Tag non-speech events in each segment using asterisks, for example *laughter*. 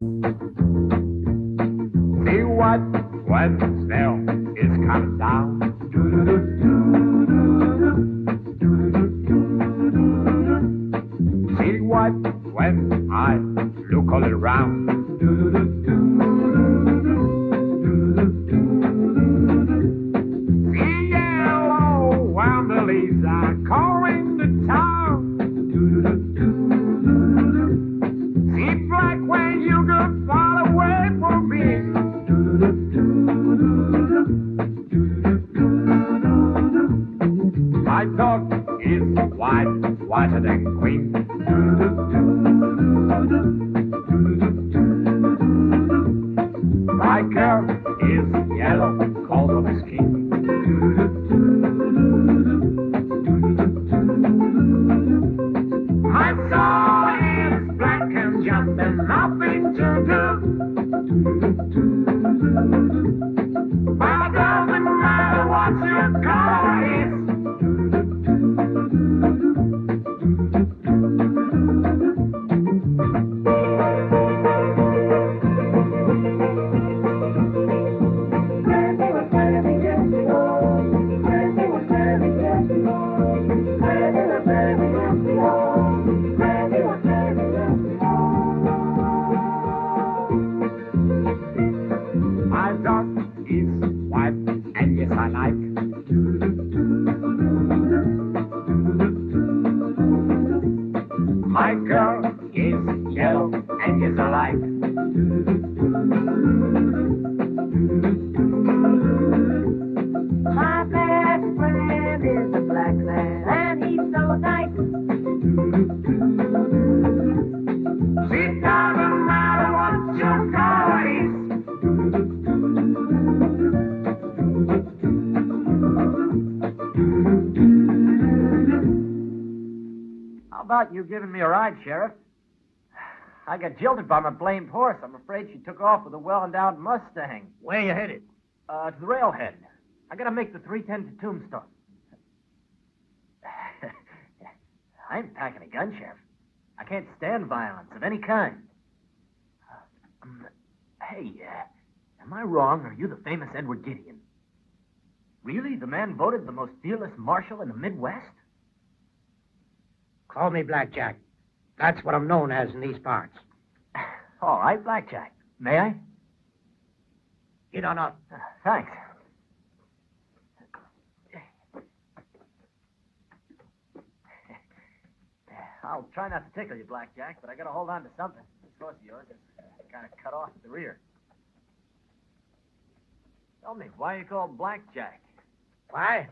See what the snow is coming down? Got jilted by my blamed horse. I'm afraid she took off with a well-endowed Mustang. Where you headed? Uh, to the railhead. I gotta make the 310 to Tombstone. *laughs* I ain't packing a gun, Sheriff. I can't stand violence of any kind. Um, hey, uh, am I wrong, or are you the famous Edward Gideon? Really? The man voted the most fearless marshal in the Midwest? Call me Blackjack. That's what I'm known as in these parts. All right, Blackjack. May I? Get on up. Uh, thanks. I'll try not to tickle you, Blackjack, but I gotta hold on to something. This horse of yours is kind of cut off at the rear. Tell me, why are you called Blackjack? Why?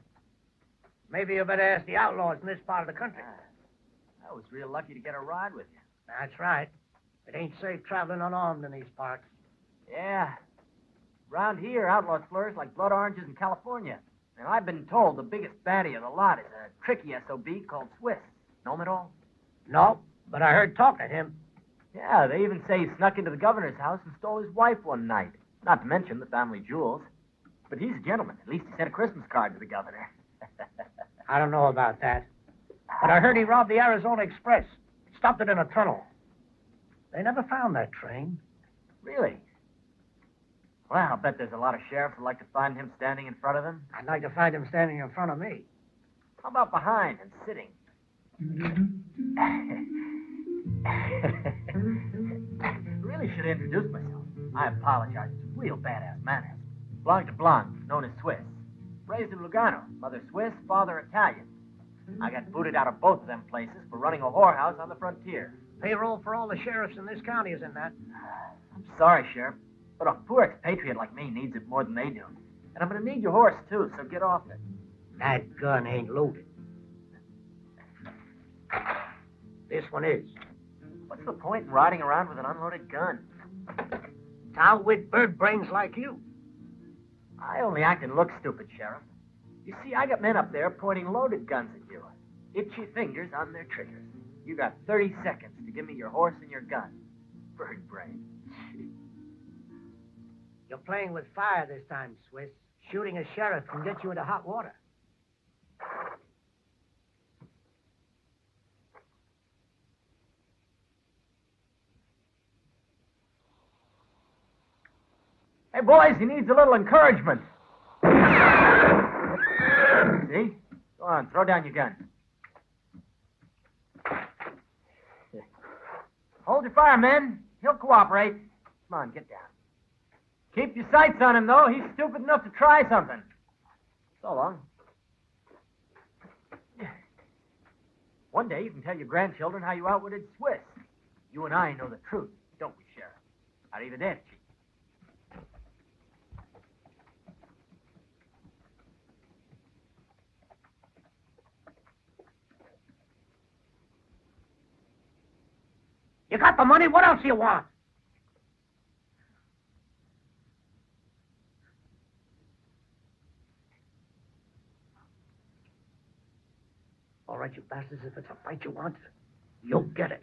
Maybe you better ask the outlaws in this part of the country. Ah, I was real lucky to get a ride with you. That's right. It ain't safe traveling unarmed in these parts. Yeah. Round here, outlaws flourish like blood oranges in California. And I've been told the biggest baddie of the lot is a tricky SOB called Swiss. Know him at all? No, but I heard talk of him. Yeah, they even say he snuck into the governor's house and stole his wife one night. Not to mention the family jewels. But he's a gentleman. At least he sent a Christmas card to the governor. *laughs* I don't know about that. But I heard he robbed the Arizona Express. Stopped it in a tunnel. They never found that train. really? Well, I'll bet there's a lot of sheriffs who'd like to find him standing in front of them. I'd like to find him standing in front of me. How about behind and sitting? *laughs* really should introduce myself. I apologize. It's real badass manners. Blanc de Blanc, known as Swiss. Raised in Lugano. Mother Swiss, father Italian. I got booted out of both of them places for running a whorehouse on the frontier. Payroll for all the sheriffs in this county is in that. I'm sorry, Sheriff, but a poor expatriate like me needs it more than they do. And I'm going to need your horse, too, so get off it. That gun ain't loaded. This one is. What's the point in riding around with an unloaded gun? Town with bird brains like you. I only act and look stupid, Sheriff. You see, I got men up there pointing loaded guns at you. Itchy fingers on their triggers. You got 30 seconds to give me your horse and your gun. Bird brain. *laughs* You're playing with fire this time, Swiss. Shooting a sheriff can get you into hot water. Hey, boys, he needs a little encouragement. See? Go on, throw down your gun. Hold your fire, men. He'll cooperate. Come on, get down. Keep your sights on him, though. He's stupid enough to try something. So long. One day you can tell your grandchildren how you outwitted Swiss. You and I know the truth, don't we, Sheriff? Arrivederci. You got the money? What else do you want? All right, you bastards, if it's a fight you want, you'll get it.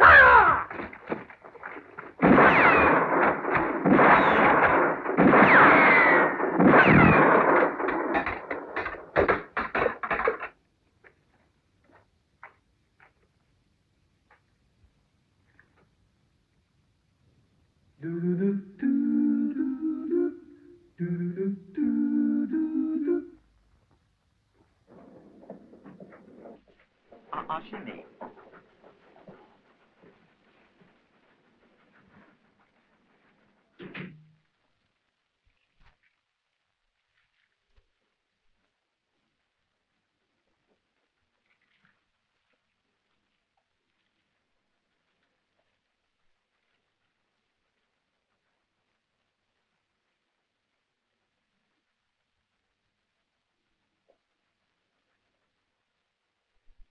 Ashimi.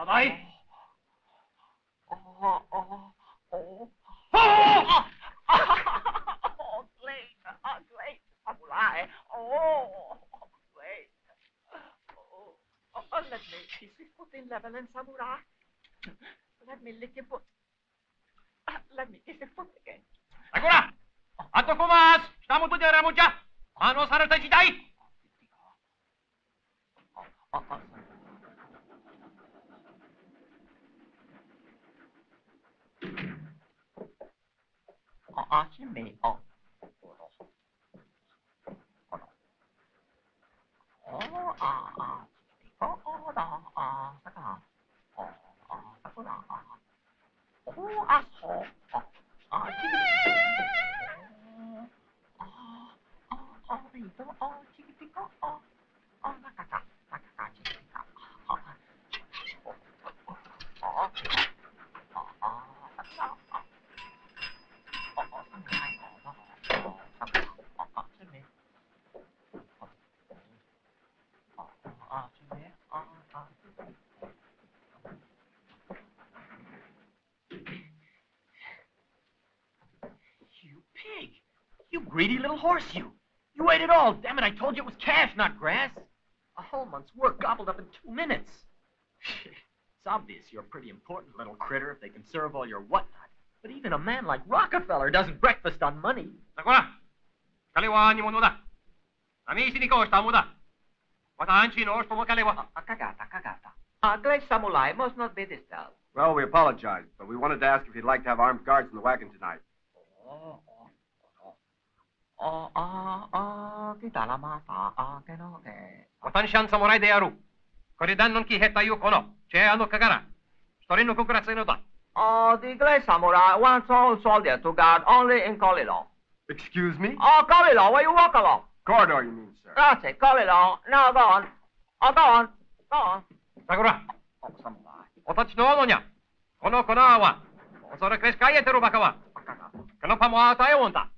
Aday! Oh, great, oh, great, samurai. Oh, great. Oh, oh, oh, let me kiss your foot in level and samurai. Let me lick your foot. Ah, Let me kiss your foot again. Sakura! Ato kumas! Šta mu tu djeramo dža? Ano sarata jidai! Oh, Ashimi. Oh. Oh, ah, ah. Oh, oh, da, ah, sakura. Oh, ah, sakura. ah. Oh, ah, oh, oh. Ah, chiquitico. Oh, oh, oh, Rito. Oh, chiquitico. Oh, oh, nakaka. Nakaka, chiquitico. Oh, oh, oh, oh, oh, oh, oh, sakura. Oh. Oh, oh, samurai. Oh, oh, oh, sakura. Oh, oh, Ashimi. Oh, oh, oh, Ashimi. Oh, oh, You pig! You greedy little horse, you! You ate it all! Damn it, I told you it was cash, not grass! A whole month's work gobbled up in two minutes! it's obvious you're a pretty important little critter if they can serve all your whatnot. But even a man like Rockefeller doesn't breakfast on money. Sakura! Kaliwa ni mo nuda. Amici ni ko sta muda. Watahan chino osto mo kaliwa. Ah, kagata, kagata. Ah, great samurai must not be disturbed. Well, we apologize, but we wanted to ask if you'd like to have armed guards in the wagon tonight. だまたあげろで。おたんしゃん侍でやる。これだんのんきへたゆこの、チェアのかがら。一人のこくらせのだ。Oh, the great samurai wants all soldier to guard only in corridor. Excuse me? Oh, corridor, where you walk along. Corridor, you mean, sir? That's it, corridor. Now go on. Oh, go on. Go on. さくら、おたちのおのにゃ、この粉は、恐らくしかえてるバカは、このパンも与えおんだ。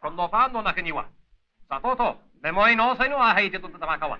このパンの中には、砂糖とレモンのせのは入ってとったバカは。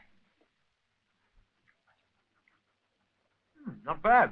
Hmm, not bad.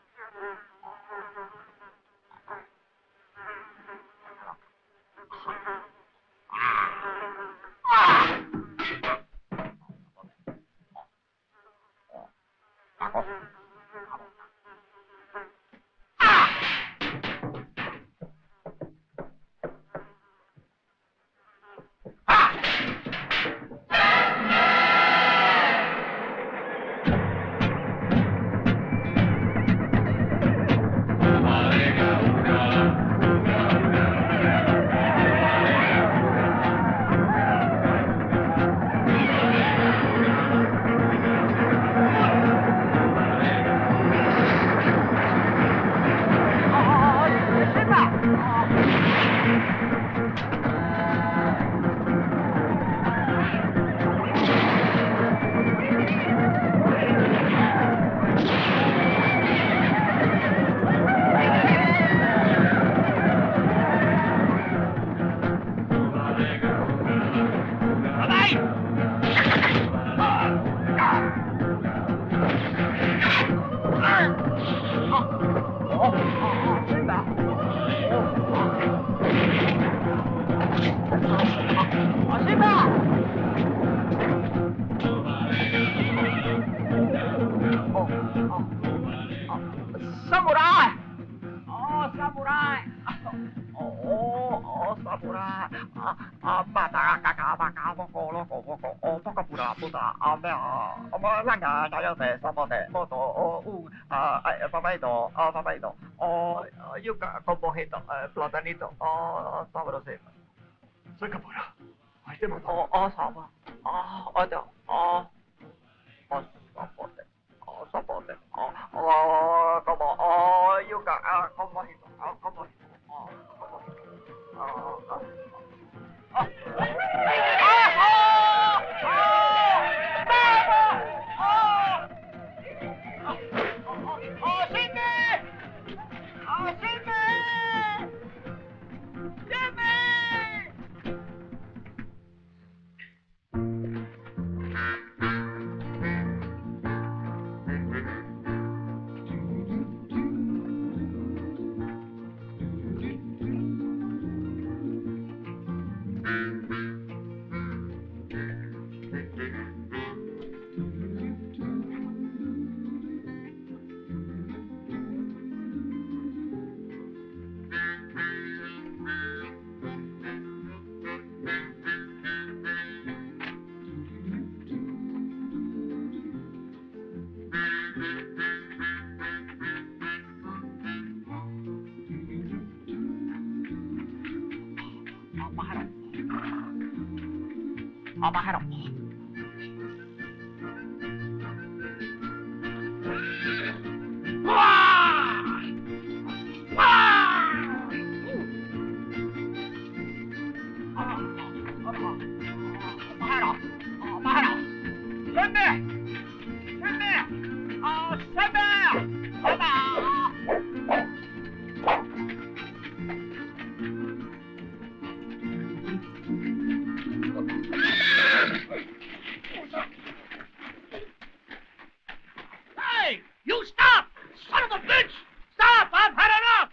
Hey, you stop! Son of a bitch! Stop! I've had enough!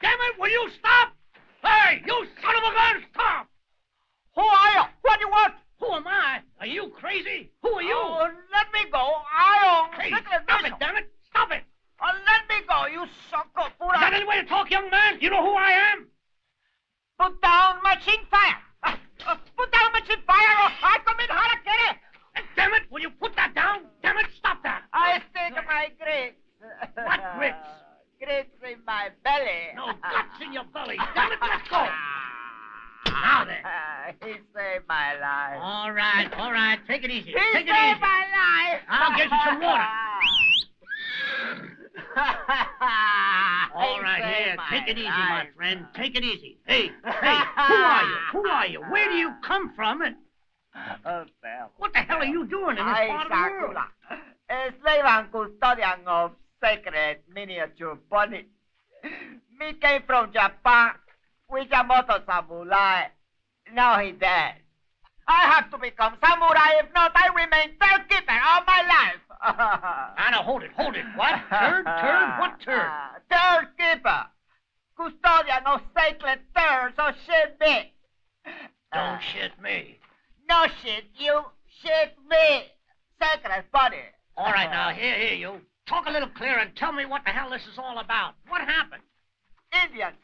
Damn it, will you stop? Hey, you son of a gun, stop! Who are you? What do you want? Who am I? Are you crazy? Who are you? Oh, let me go. I own hey, stop it, damn it! Stop it! Oh, let me go, you suck of Is that any way to talk, young man? You know who I am? Put down machine fire. Uh, uh, put down machine fire or I commit harakiri. Damn it, will you put that down? Damn it, stop that! I stick my grits. What grits? *laughs* grits in my belly. No guts in your belly. *laughs* Damn it, let's go. Now then. *laughs* he saved my life. All right, all right, take it easy. he take saved it easy. my life. I'll get you some water. All right, here, take it easy, my friend. Take it easy. Hey, hey, who are you? Who are you? Where do you come from? And Oh, fell. what the hell are you doing in this I, part of the world? A slave and custodian of sacred miniature bunny. *laughs* Me came from Japan with Yamato samurai. Now he dead. I have to become samurai. If not, I remain third keeper all my life. *laughs* Anna, hold it, hold it. What? Turd? Turd? What turd? *laughs* Third keeper. Custodian of sacred third, so shit me. Don't shit me. No shit, you shit me. Sacred body. All right, now, here, here, you. Talk a little clearer and tell me what the hell this is all about. What happened? Indians.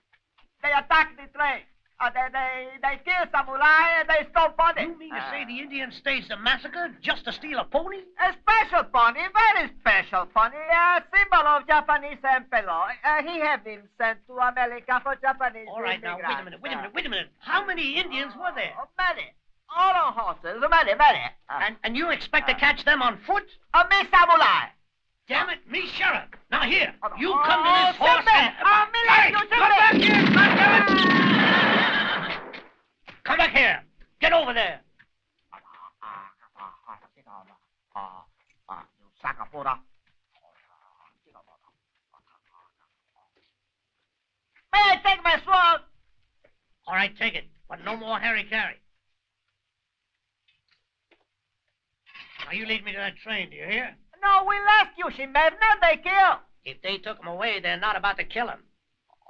They attacked the train. Uh, they, they, they killed samurai and they stole pony. You mean to say the Indian staged a massacre just to steal a pony? A special pony, very special pony, a symbol of Japanese emperor. Uh, he have been sent to America for Japanese All right, now, wait a minute, wait a minute, wait a minute. How many Indians were there? Uh, many. All on horses, many, many. Uh, And, and you expect to catch them on foot? uh, me samurai. Damn it, me sheriff. Now here, Uh, you come to this oh, horse and... uh, me Hey, you, come back here, goddammit! *laughs* Come back here. Get over there. May I take my sword? All right, take it, but no more harakiri. Now you lead me to that train, do you hear? No, we left you, Shimevna, they kill. If they took him away, they're not about to kill him.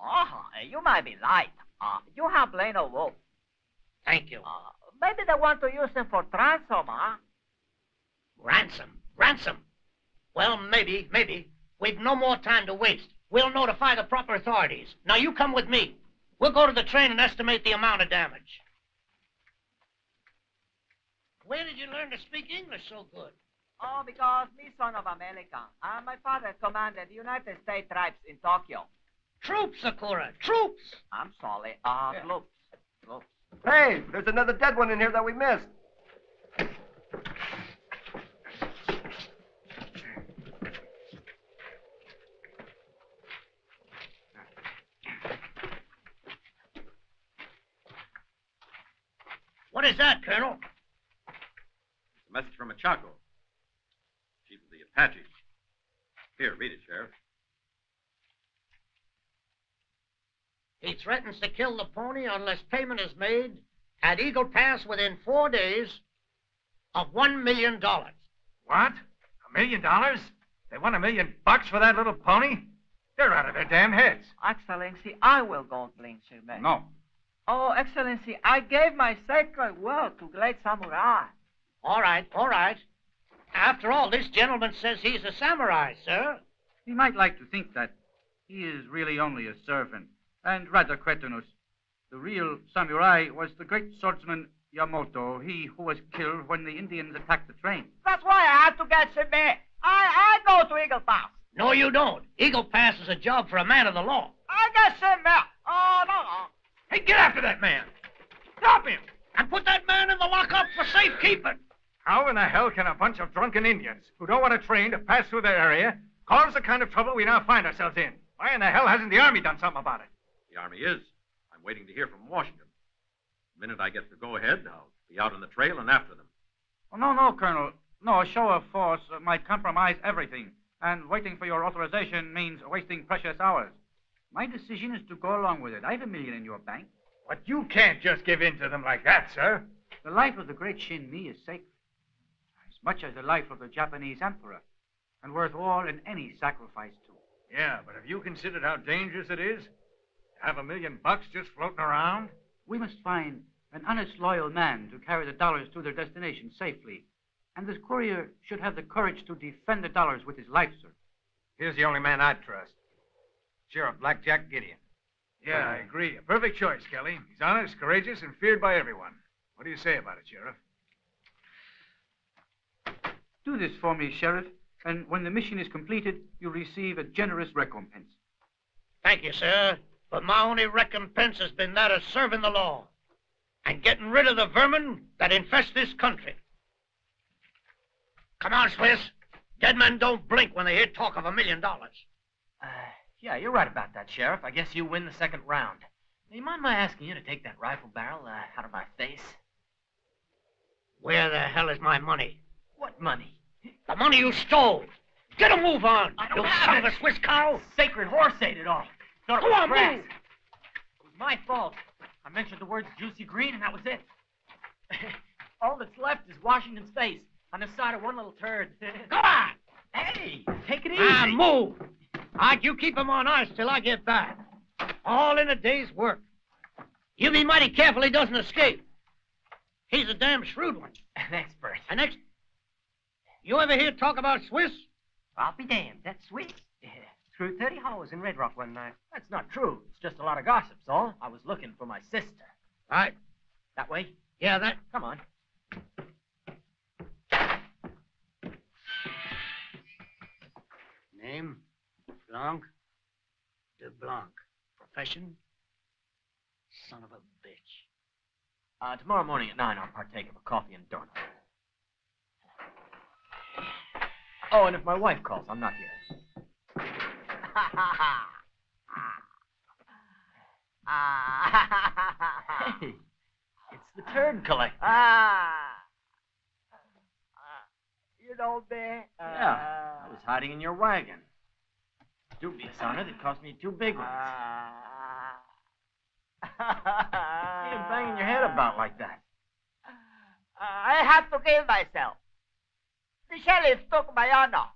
Oh, you might be right. Uh, you have old wolf. Thank you. Uh, maybe they want to use him for ransom, huh? Ransom. Ransom. Well, maybe, maybe. We've no more time to waste. We'll notify the proper authorities. Now you come with me. We'll go to the train and estimate the amount of damage. Where did you learn to speak English so good? Oh, because me son of America. Uh, my father commanded the United States tribes in Tokyo. Troops, Sakura, troops! I'm sorry. Uh, Yeah. troops. Troops. Hey, there's another dead one in here that we missed. What is that, Colonel? It's a message from Machaco, chief of the Apaches. Here, read it, Sheriff. He threatens to kill the pony unless payment is made at Eagle Pass within four days of one million dollars. What? A million dollars? They want a million bucks for that little pony? They're out of their damn heads. Excellency, I will go bring Shimei. No. Oh, Excellency, I gave my sacred word to great samurai. All right, all right. After all, this gentleman says he's a samurai, sir. He might like to think that he is really only a servant, and rather cretinous. The real samurai was the great swordsman Yamato, he who was killed when the Indians attacked the train. That's why I had to get Shimei. I, I go to Eagle Pass. No, you don't. Eagle Pass is a job for a man of the law. I got Shimei. Oh, no, no. Hey, get after that man. Stop him. And put that man in the lockup for safekeeping. How in the hell can a bunch of drunken Indians who don't want a train to pass through their area cause the kind of trouble we now find ourselves in? Why in the hell hasn't the Army done something about it? The Army is. I'm waiting to hear from Washington. The minute I get the go ahead, I'll be out on the trail and after them. Oh, no, no, Colonel. No, a show of force uh, might compromise everything. And waiting for your authorization means wasting precious hours. My decision is to go along with it. I have a million in your bank. But you can't just give in to them like that, sir. The life of the great Shin Mi is sacred, as much as the life of the Japanese emperor, and worth all and any sacrifice to. Yeah, but have you considered how dangerous it is? To have a million bucks just floating around? We must find an honest, loyal man to carry the dollars to their destination safely. And this courier should have the courage to defend the dollars with his life, sir. Here's the only man I'd trust. Sheriff Blackjack Gideon. Yeah, I uh, agree. A perfect choice, Kelly. He's honest, courageous, and feared by everyone. What do you say about it, Sheriff? Do this for me, Sheriff, and when the mission is completed, you'll receive a generous recompense. Thank you, sir. But my only recompense has been that of serving the law and getting rid of the vermin that infest this country. Come on, Swiss. Dead men don't blink when they hear talk of a million dollars. Uh, yeah, you're right about that, Sheriff. I guess you win the second round. Do you mind my asking you to take that rifle barrel uh, out of my face? Where the hell is my money? What money? The money you stole. Get a move on, I don't you have son it. of a Swiss cow. Sacred horse ate it all. Thought it Go was on, grass. move. It was my fault. I mentioned the words juicy green, and that was it. *laughs* all that's left is Washington's face on the side of one little turd. *laughs* Go on. hey, take it easy. Ah, move. Art, you keep him on ice till I get back. All in a day's work. You be mighty careful he doesn't escape. He's a damn shrewd one. *laughs* An expert. And next, you ever hear talk about Swiss? I'll be damned. That's Swiss. Yeah, Threw 30 holes in Red Rock one night. that's not true. It's just a lot of gossip, all. I was looking for my sister. Right. That way? Yeah, that. Come on. Name? Blanc? De Blanc. Profession? Son of a bitch. Uh, tomorrow morning at 9, I'll partake of a coffee and donut. Oh, and if my wife calls, I'm not here. Hey, it's the turd collector. Ah. You know me? Yeah, I was hiding in your wagon. Dubious honor that cost me two big ones. Ah. What are you banging your head about like that? I have to kill myself. The sheriff took my honor.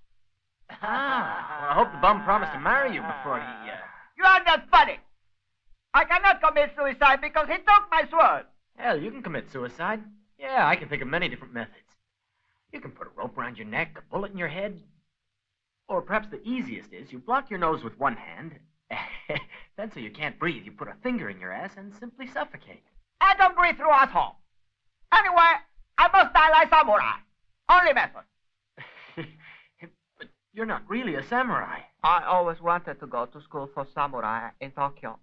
Ah, well, I hope the bum promised to marry you before he, uh... You are not funny. I cannot commit suicide because he took my sword. Hell, you can commit suicide. Yeah, I can think of many different methods. You can put a rope around your neck, a bullet in your head. Or perhaps the easiest is you block your nose with one hand. *laughs* then, so you can't breathe, you put a finger in your ass and simply suffocate. I don't breathe through asshole. Anyway, I must die like samurai. Only method. *laughs* but you're not really a samurai. I always wanted to go to school for samurai in Tokyo.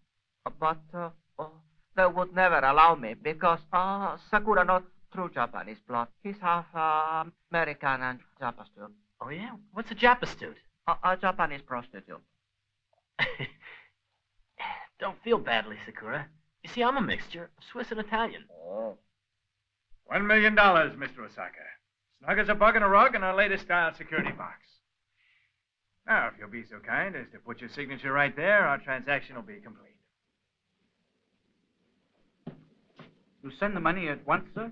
But uh, oh, they would never allow me because uh, Sakura not true Japanese blood. He's half uh, American and Japanese. Oh, yeah? What's a Japastude? A, a Japanese prostitute. *laughs* Don't feel badly, Sakura. You see, I'm a mixture of Swiss and Italian. Oh. One million dollars, Mr. Osaka. Snug as a bug in a rug in our latest style security box. Now, if you'll be so kind as to put your signature right there, our transaction will be complete. You send the money at once, sir?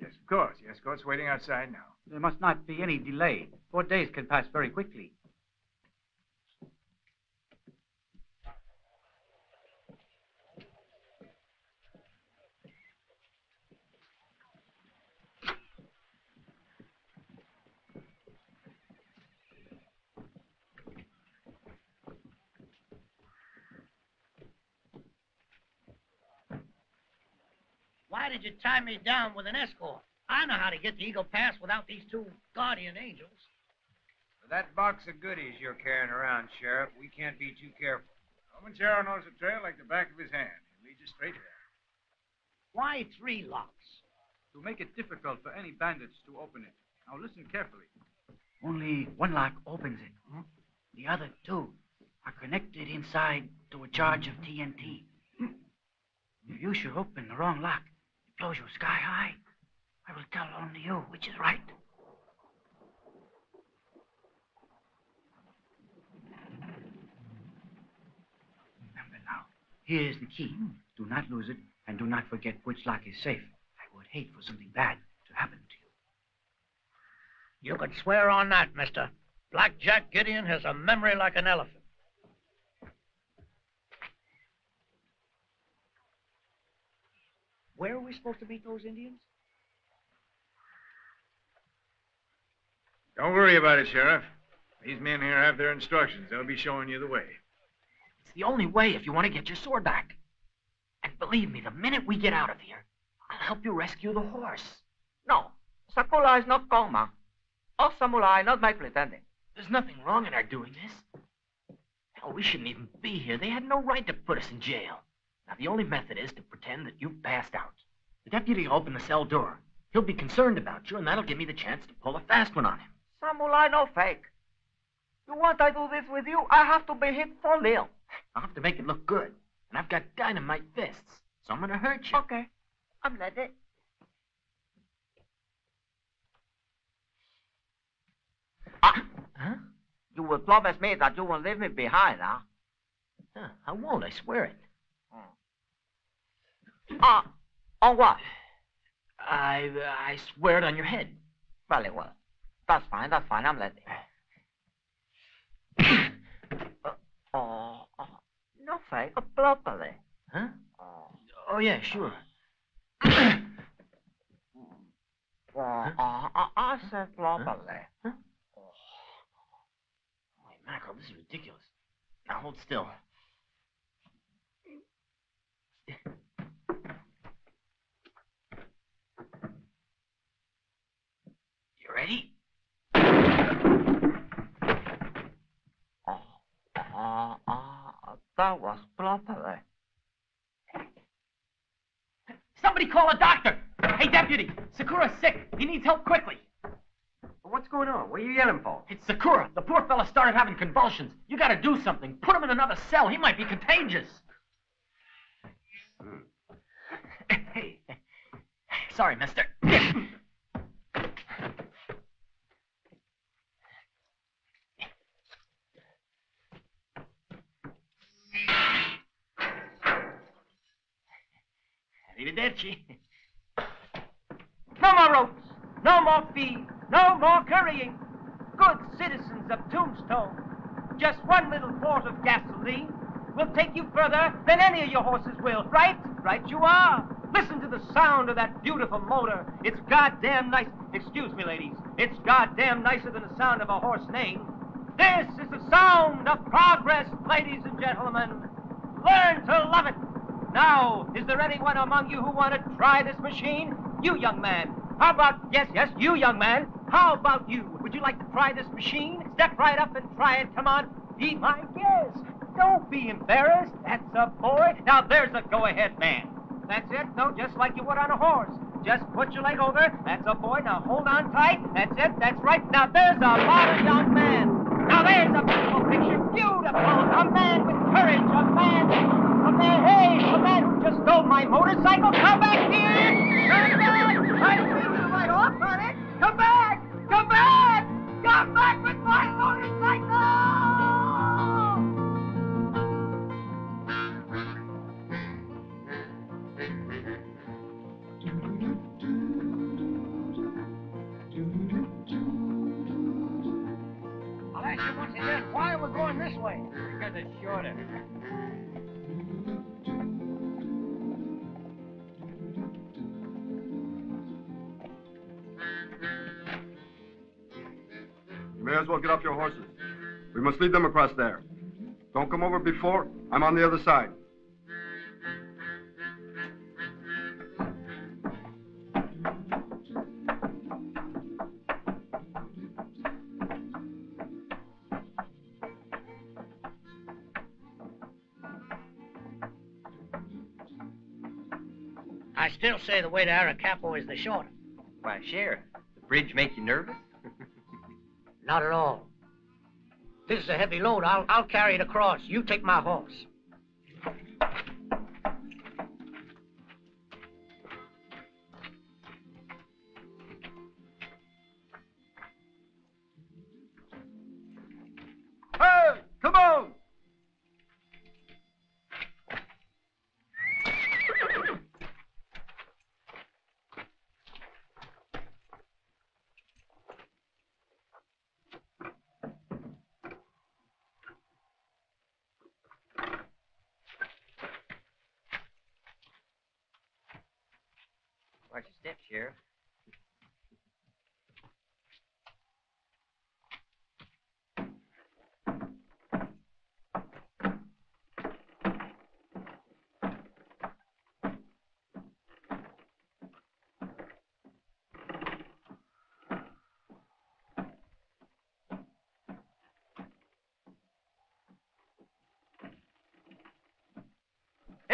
Yes, of course. The escort's waiting outside now. There must not be any delay. Four days can pass very quickly. Why did you tie me down with an escort? I know how to get the Eagle Pass without these two guardian angels. For that box of goodies you're carrying around, Sheriff, we can't be too careful. Comanchero knows the trail like the back of his hand. He'll lead you straight there. Why three locks? to make it difficult for any bandits to open it. Now listen carefully. Only one lock opens it. The other two are connected inside to a charge of TNT. Hmm. If you should open the wrong lock, it blows you sky high. I will tell only you which is right. Remember now, here is the key. Do not lose it, and do not forget which lock is safe. I would hate for something bad to happen to you. You could swear on that, mister. Black Jack Gideon has a memory like an elephant. Where are we supposed to meet those Indians? Don't worry about it, Sheriff. These men here have their instructions. They'll be showing you the way. It's the only way if you want to get your sword back. And believe me, the minute we get out of here, I'll help you rescue the horse. No, Sakula is not Gongma. Or samurai, not my pretending. There's nothing wrong in our doing this. Hell, we shouldn't even be here. They had no right to put us in jail. Now, the only method is to pretend that you've passed out. The deputy will open the cell door. He'll be concerned about you, and that'll give me the chance to pull a fast one on him. Samuel, I no fake. You want I do this with you? I have to be hit for real. I'll have to make it look good. And I've got dynamite fists, so I'm gonna hurt you. Okay, I'm ready. Ah, Huh? you will promise me that you won't leave me behind, huh? Huh, I won't, I swear it. Ah, on what? I, I swear it on your head. Very well. That's fine, that's fine, I'm ready. *coughs* Uh, oh, oh, no fake, properly. Huh? Oh, Oh, yeah, sure. oh, oh, oh, I said properly. Oh, Holy mackerel, this is ridiculous. Now hold still. You ready? Oh, oh, oh, that was properly. Somebody call a doctor! Hey, deputy! Sakura's sick. He needs help quickly. What's going on? What are you yelling for? It's Sakura. The poor fella started having convulsions. You gotta do something. Put him in another cell. He might be contagious. Hmm. Hey. Sorry, mister. *clears throat* Arrivederci. No more ropes, no more fees, no more currying. Good citizens of Tombstone, just one little quart of gasoline will take you further than any of your horses will. Right? Right you are. Listen to the sound of that beautiful motor. It's goddamn nice. Excuse me, ladies. It's goddamn nicer than the sound of a horse neighing. This is the sound of progress, ladies and gentlemen. Learn to love it. Now, is there anyone among you who want to try this machine? You, young man. How about, yes, yes, you, young man. How about you? Would you like to try this machine? Step right up and try it. Come on. Be my guest. Don't be embarrassed. That's a boy. Now, there's a go-ahead man. That's it. No, just like you would on a horse. Just put your leg over. That's a boy. Now, hold on tight. That's it. That's right. Now, there's a modern young man. Now, there's a beautiful picture. Beautiful. A man with courage. A man. A man. Hey, a man who just stole my motorcycle. Come back here. Come back. I didn't mean to ride off on it. Come back. Come back. Come back with my motorcycle. I'll ask you once again, why are we going this way? Because it's shorter. As well get off your horses. We must lead them across there. Don't come over before. I'm on the other side. I still say the way to Aracapo is the shorter. Why, Sheriff, the bridge make you nervous? Not at all. This is a heavy load. I'll, I'll carry it across. You take my horse. Hey, come on! Watch your step, Sheriff.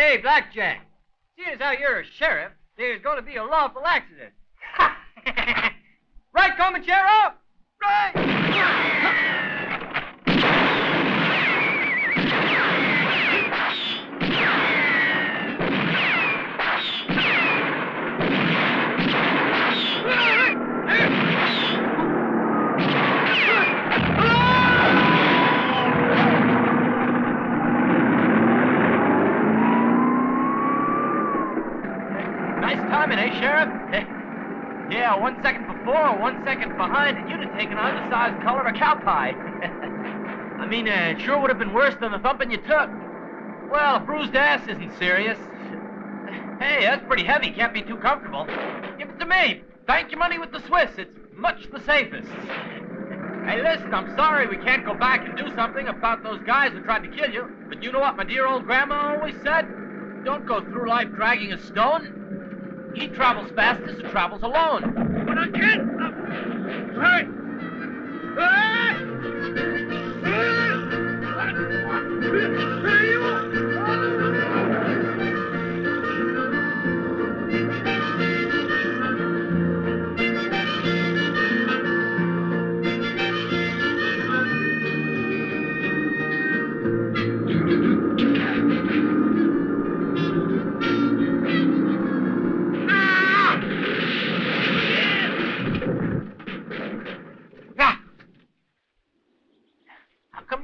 Hey, Blackjack. Seeing as how you're a sheriff, there's going to be a lawful accident. *laughs* right, Comanchero? Right! Nice timing, eh, Sheriff? *laughs* yeah, one second before, one second behind, and you'd have taken an undersized color of a cow pie. *laughs* I mean, uh, it sure would have been worse than the thumping you took. Well, a bruised ass isn't serious. *sighs* Hey, that's pretty heavy. Can't be too comfortable. Give it to me. Bank your money with the Swiss. It's much the safest. *laughs* Hey, listen, I'm sorry we can't go back and do something about those guys who tried to kill you. But you know what my dear old grandma always said? Don't go through life dragging a stone. He travels fastest who travels alone. But I can't. Hey! How come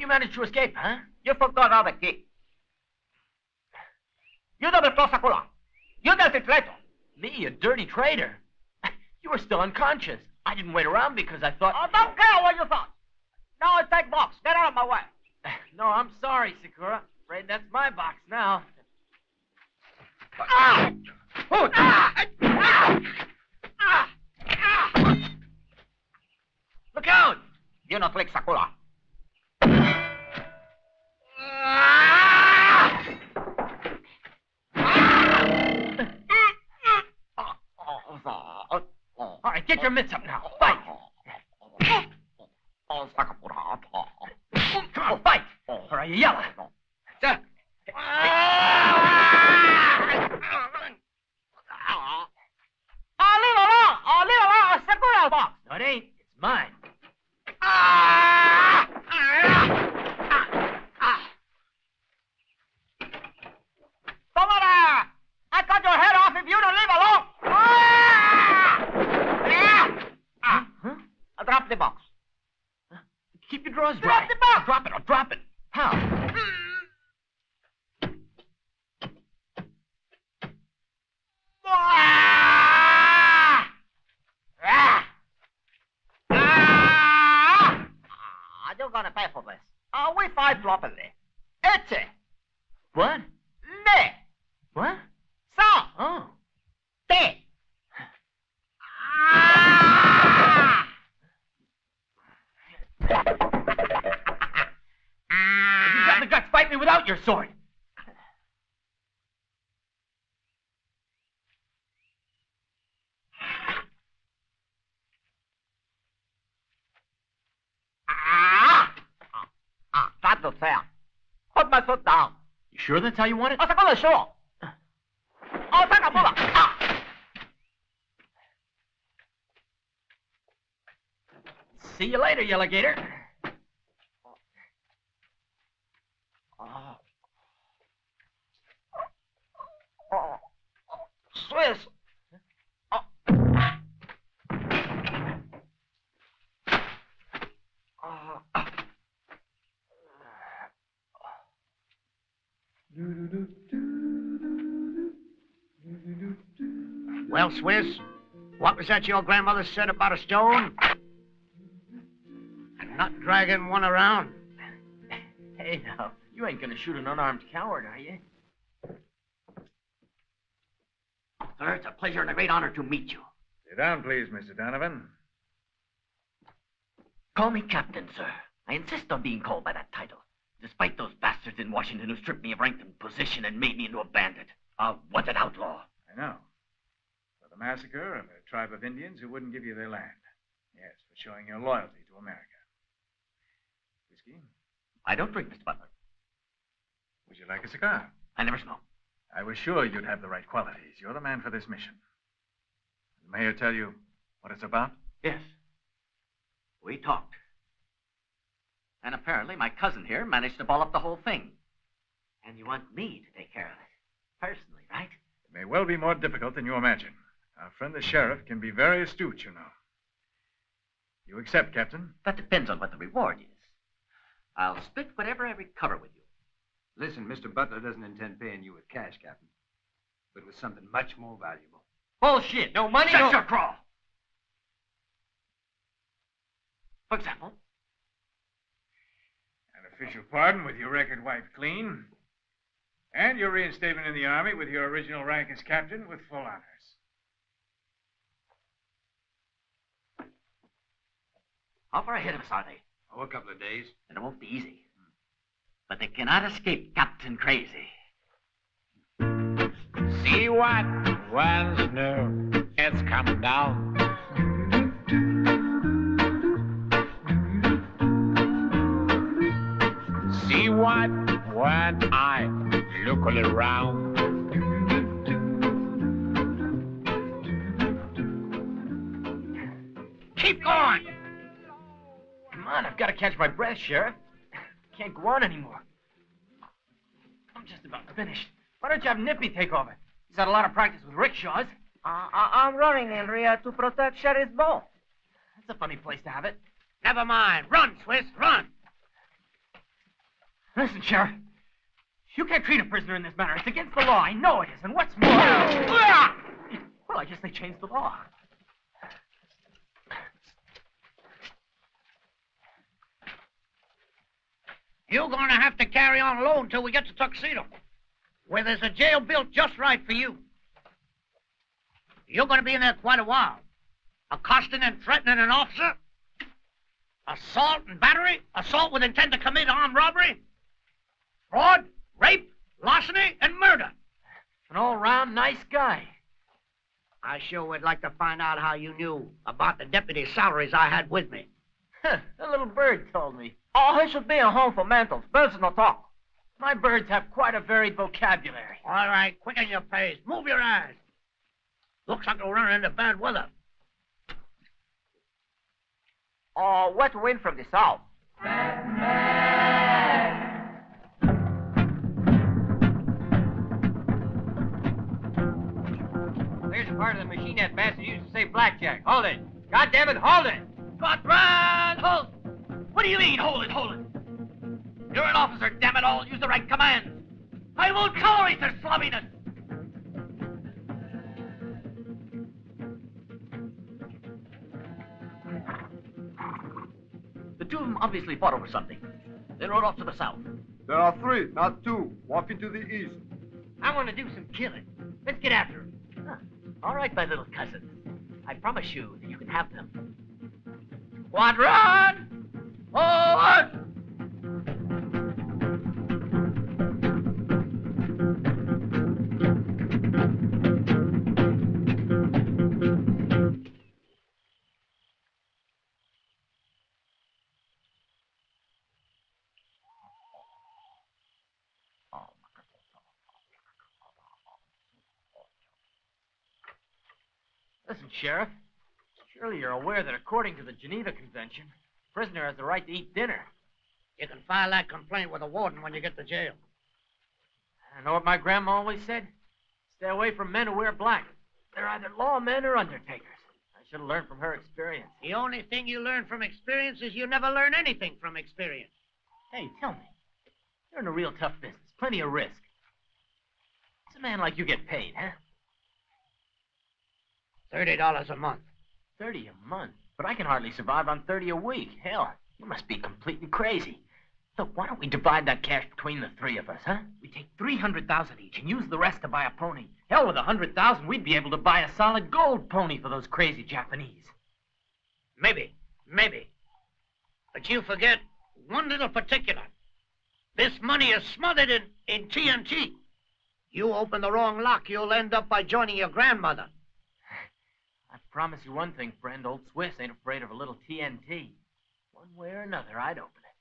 you managed to escape, huh? You forgot how the key. You double cross Sakura. You dealt it traitor. Me, a dirty traitor? *laughs* You were still unconscious. I didn't wait around because I thought. I don't care what you thought. Now I take box. Get out of my way. *sighs* No, I'm sorry, Sakura. Afraid that's my box now. Ah! Oh, ah! Ah! Ah! Ah! Look out! You not click Sakura. All right, get your mitts up now. Fight! Come on, fight! Or are you yelling? Sir. No, it ain't. It's mine. Tomara! I cut your head off if you don't leave alone! Huh? I'll drop the box. Keep your drawers Drop dry. the box! I'll drop it. I'll drop it. How? Ah, you're gonna pay for this. Uh, we fight properly. Ecce. What? Ne. What? Sa. Oh. Te. Ah! If you've got the guts, fight me without your sword. Ah! Ah, that looks fair. Put my foot down. You sure that's how you want it? Oh. Oh, Sakura. Ah. See you later, Yellow Gator. Oh. Oh. Swiss. Oh. Well, Swiss, what was that your grandmother said about a stone? Not dragging one around. Hey, now, you ain't gonna shoot an unarmed coward, are you? Sir, it's a pleasure and a great honor to meet you. Sit down, please, Mr. Donovan. Call me Captain, sir. I insist on being called by that title. Despite those bastards in Washington who stripped me of rank and position and made me into a bandit. A wanted outlaw. I know. For the massacre of a tribe of Indians who wouldn't give you their land. Yes, for showing your loyalty to America. Whiskey? I don't drink, Mr. Butler. Would you like a cigar? I never smoke. I was sure you'd have the right qualities. You're the man for this mission. The mayor tell you what it's about? Yes. We talked. And apparently my cousin here managed to ball up the whole thing. And you want me to take care of it. Personally, right? It may well be more difficult than you imagine. Our friend the sheriff can be very astute, you know. You accept, Captain? That depends on what the reward is. I'll split whatever I recover with you. Listen, Mr. Butler doesn't intend paying you with cash, Captain, but with something much more valuable. Bullshit. No money, Shut no... your craw! For example, An official pardon with your record wiped clean. And your reinstatement in the Army with your original rank as captain with full honors. how far ahead of us are they? Oh, a couple of days. And it won't be easy. But they cannot escape Captain Crazy. See what was new? It's coming down. See what when I look all around. Keep going! Come on, I've got to catch my breath, Sheriff. Can't go on anymore. I'm just about finished. Why don't you have Nippy take over? He's had a lot of practice with rickshaws. Uh, I- I'm running, Henry, uh, to protect Sheriff Ball. That's a funny place to have it. Never mind. Run, Swiss, run. Listen, Sheriff. You can't treat a prisoner in this manner. It's against the law. I know it is. And what's more... Well, I guess they changed the law. You're going to have to carry on alone till we get to Tuxedo, where there's a jail built just right for you. You're going to be in there quite a while. Accosting and threatening an officer, assault and battery, assault with intent to commit armed robbery, fraud, rape, larceny, and murder. An all-round nice guy. I sure would like to find out how you knew about the deputy salaries I had with me. *laughs* a little bird told me. Oh, he should be a home for mantles. Birds no talk. My birds have quite a varied vocabulary. All right, quicken your pace. Move your eyes. Looks like we're running into bad weather. Oh, wet wind from the south. There's a part of the machine that bastard used to say blackjack. Hold it. God damn it, hold it. Run! Hold! What do you mean, hold it, hold it? You're an officer, damn it all. Use the right commands. I won't tolerate their sloppiness. The two of them obviously fought over something. They rode off to the south. There are three, not two, walking to the east. I want to do some killing. Let's get after them. All right, my little cousin. I promise you that you can have them. Squadron! Forward! Listen, Sheriff. Surely you're aware that according to the Geneva Convention, prisoner has the right to eat dinner. You can file that complaint with the warden when you get to jail. I know what my grandma always said. Stay away from men who wear black. They're either lawmen or undertakers. I should have learned from her experience. The only thing you learn from experience is you never learn anything from experience. Hey, tell me. You're in a real tough business. Plenty of risk. What's a man like you get paid, huh? Thirty dollars a month. Thirty a month? But I can hardly survive on thirty a week. Hell, you must be completely crazy. Look, why don't we divide that cash between the three of us, huh? We take three hundred thousand each and use the rest to buy a pony. Hell, with a hundred thousand, we'd be able to buy a solid gold pony for those crazy Japanese. Maybe, maybe. But you forget one little particular. This money is smothered in, in TNT. You open the wrong lock, you'll end up by joining your grandmother. I promise you one thing, friend. Old Swiss ain't afraid of a little TNT. One way or another, I'd open it.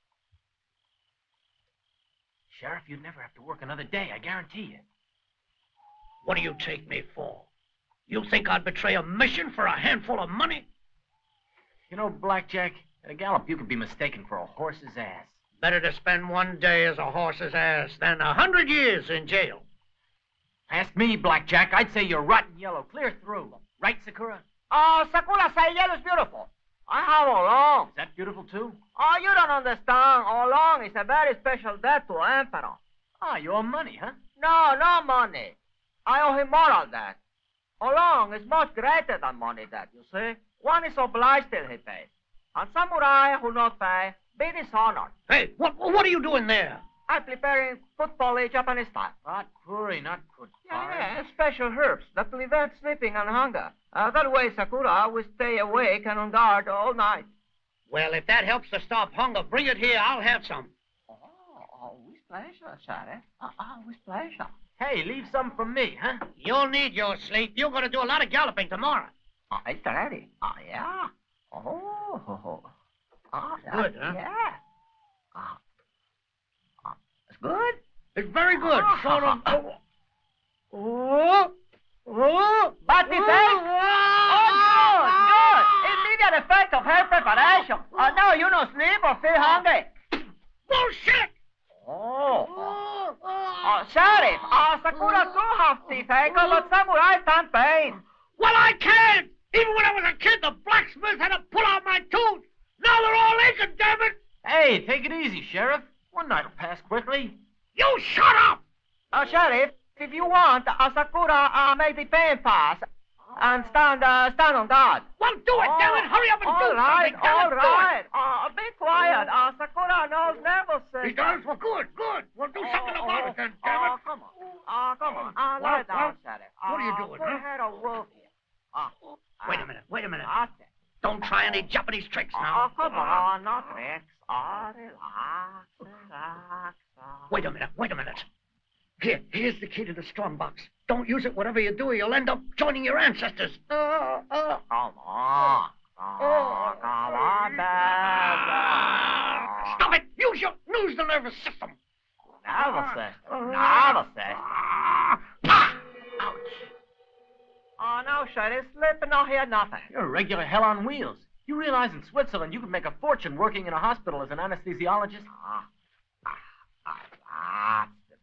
Sheriff, you'd never have to work another day, I guarantee you. What do you take me for? You think I'd betray a mission for a handful of money? You know, Blackjack, at a gallop, you could be mistaken for a horse's ass. Better to spend one day as a horse's ass than a hundred years in jail. Ask me, Blackjack. I'd say you're rotten yellow, clear through. Right, Sakura? Oh, Sakura say yellow is beautiful. I have Oolong. Is that beautiful, too? Oh, you don't understand. Oolong is a very special debt to Emperor. Ah, you owe money, huh? No, no money. I owe him more than that. Oolong is much greater than money debt, you see. One is obliged till he pays. And samurai who not pay, be dishonored. Hey, what, what are you doing there? I'm preparing football in Japanese style. Not curry, not good. Yeah, yeah, special herbs that prevent sleeping and hunger. Uh, that way Sakura will stay awake and on guard all night. Well, if that helps to stop hunger, bring it here. I'll have some. Oh, oh with pleasure, Sheriff. Uh, uh, with pleasure. Hey, leave some for me, huh? You'll need your sleep. You're going to do a lot of galloping tomorrow. Oh, it's ready. Oh, yeah. Oh, oh, Good, huh? Yeah. Oh, oh, good. It's very good. *laughs* Sort of. Oh, oh, But the thing. Oh, good, good. Immediate effect of hair preparation. Oh, uh, no, you no sleep or feel oh. hungry. Bullshit! Oh. Oh, uh, Sheriff, uh, Sakura oh. do have teeth, eh? but oh. samurai can't pain. Well, I can't. Even when I was a kid, the blacksmith had to pull out my tooth. Now they're all aching, damn it. Hey, take it easy, Sheriff. One night'll pass quickly. You shut up. Uh, Sheriff, if you want, uh, Sakura uh, make the pain pass and stand uh, stand on guard. Well, do it, damn it. Hurry up and all do right, something. Damn all it, do right. Uh, be quiet. Uh, Sakura knows never say. He does? Well, good, good. We'll do something about it then, damn Oh, it. come on. Uh, come on. Uh, lie down, Sheriff. what are you Uh, doing, huh? head of wolf here. Uh, Wait a minute, wait a minute. That's it. Don't try any Japanese tricks now. Oh, come on, not tricks. Oh, relax, relax. Wait a minute, wait a minute. Here, here's the key to the strong box. Don't use it whatever you do, or you'll end up joining your ancestors. Uh, uh. Come on. Oh, come on, baby. Stop it! Use your use the nervous system. Nervous system. Nervous system. Oh, no, Sheriff. Slip no hear nothing. You're a regular hell on wheels. You realize in Switzerland you could make a fortune working in a hospital as an anesthesiologist? Ah, ah, ah, that's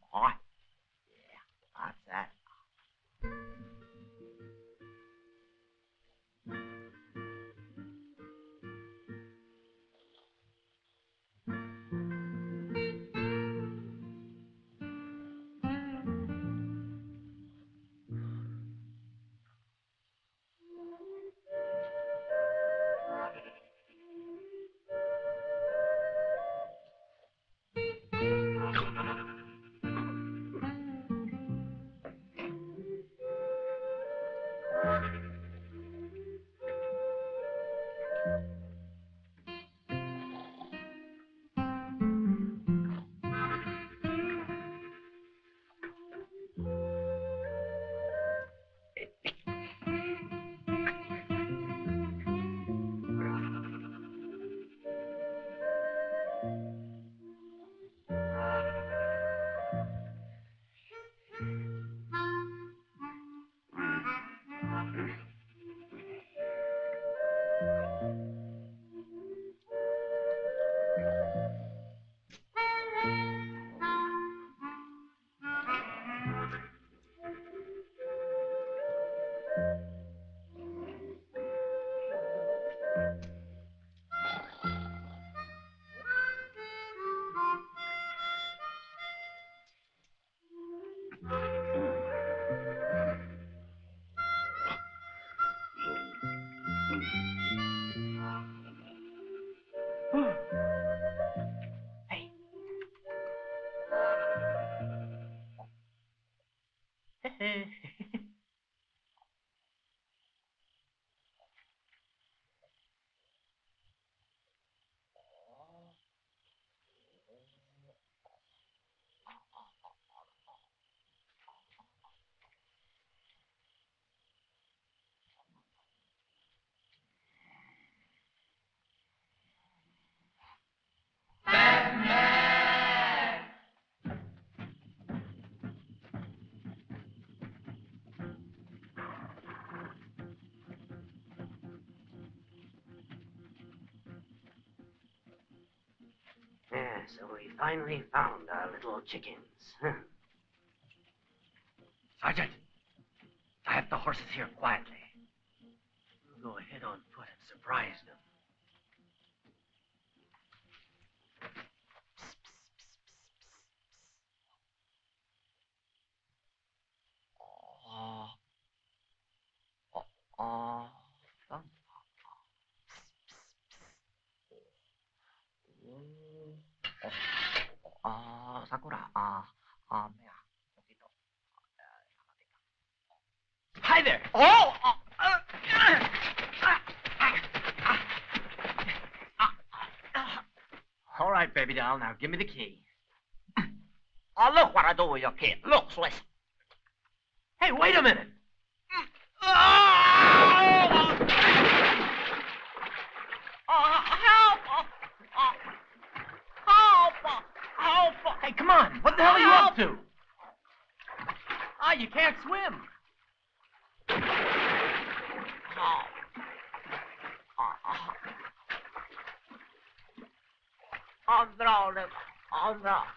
so we finally found our little chickens. *laughs* Sergeant, I have the horses here quietly. We'll go ahead on foot and surprise them. Oh. Oh. Oh. Some- Ah, Sakura. Ah, ah, mira. Poquito. Hi there. Oh! oh, uh, All doll. Now give me the key. *clears throat* oh, look what I do with your kid. Look, Swiss. Hey, wait a minute. Oh, help! Oh, help! Help! Hey, come on. What the hell are you up to? Ah, you can't swim. Help! I'm drowning. I'm drowning.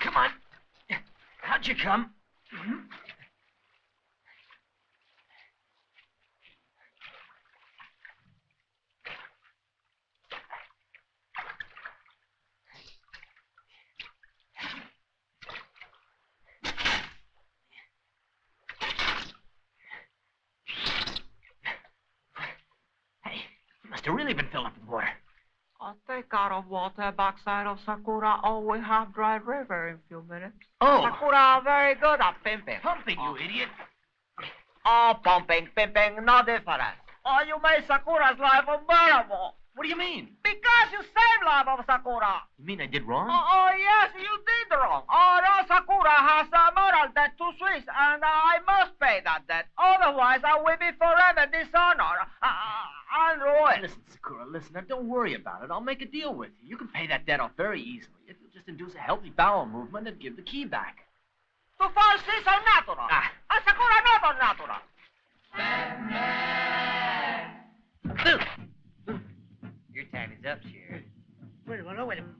Come on. How'd you come? Hey, you must have really been filled up with water. I'll take out of water backside of Sakura. Oh, we have dry river in few minutes. Oh. Sakura are very good at pimping. Pumping, you idiot. Oh, pumping, pimping, no difference. Oh, you made Sakura's life unbearable. What do you mean? Because you saved life of Sakura. You mean I did wrong? Oh, oh, yes, you did wrong. Oh, no, Sakura has a moral debt to Swiss, and I must pay that debt. Otherwise, I will be forever dishonored and ruined. Listen, Sakura, listen. Now, don't worry about it. I'll make a deal with you. You can pay that debt off very easily if you'll just induce a healthy bowel movement and give the key back. Tu far sis are natural. Ah. And Sakura not unnatural. Your time is up, Sheriff. Wait a minute, wait a minute.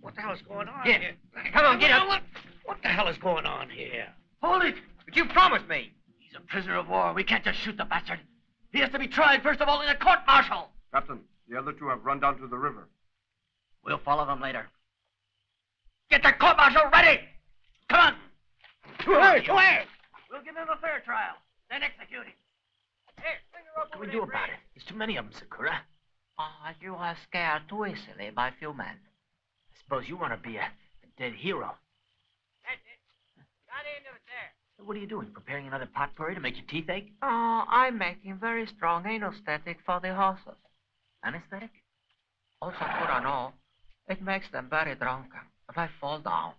What the hell is going on Here. here? Come on, get up. What, what the hell is going on here? Hold it! But you promised me. He's a prisoner of war. We can't just shoot the bastard. He has to be tried, first of all, in a court martial. Captain, the other two have run down to the river. We'll follow them later. Get the court martial ready! Come on! Where? Where? We'll give him a fair trial, then execute him. What can we do about it? There's too many of them, Sakura. Ah, you are scared too easily by few men. I suppose you want to be a, a dead hero. That's it. Got into it there. What are you doing? Preparing another potpourri to make your teeth ache? Oh, I'm making very strong anesthetic for the horses. Anesthetic? Oh, Sakura, no. It makes them very drunken. They fall down.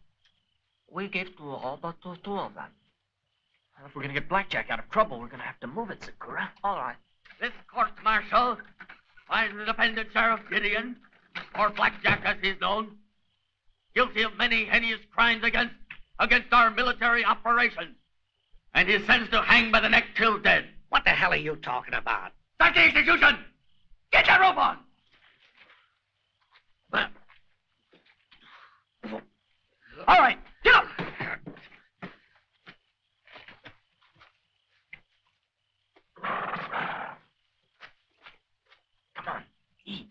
We give two all but to two of them. Well, if we're going to get Blackjack out of trouble, we're going to have to move it, Sakura. All right. This court martial finds the defendant Sheriff Gideon, or Blackjack as he's known, guilty of many heinous crimes against against our military operations, and is sentenced to hang by the neck till dead. What the hell are you talking about? Start the execution! Get your rope on! All right, get up! Come on, eat.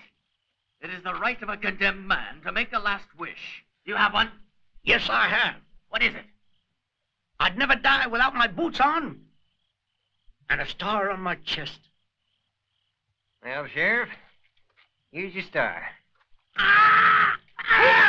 It is the right of a condemned man to make a last wish. Do You have one? Yes, I have. What is it? I'd never die without my boots on and a star on my chest. Well, Sheriff, here's your star. Come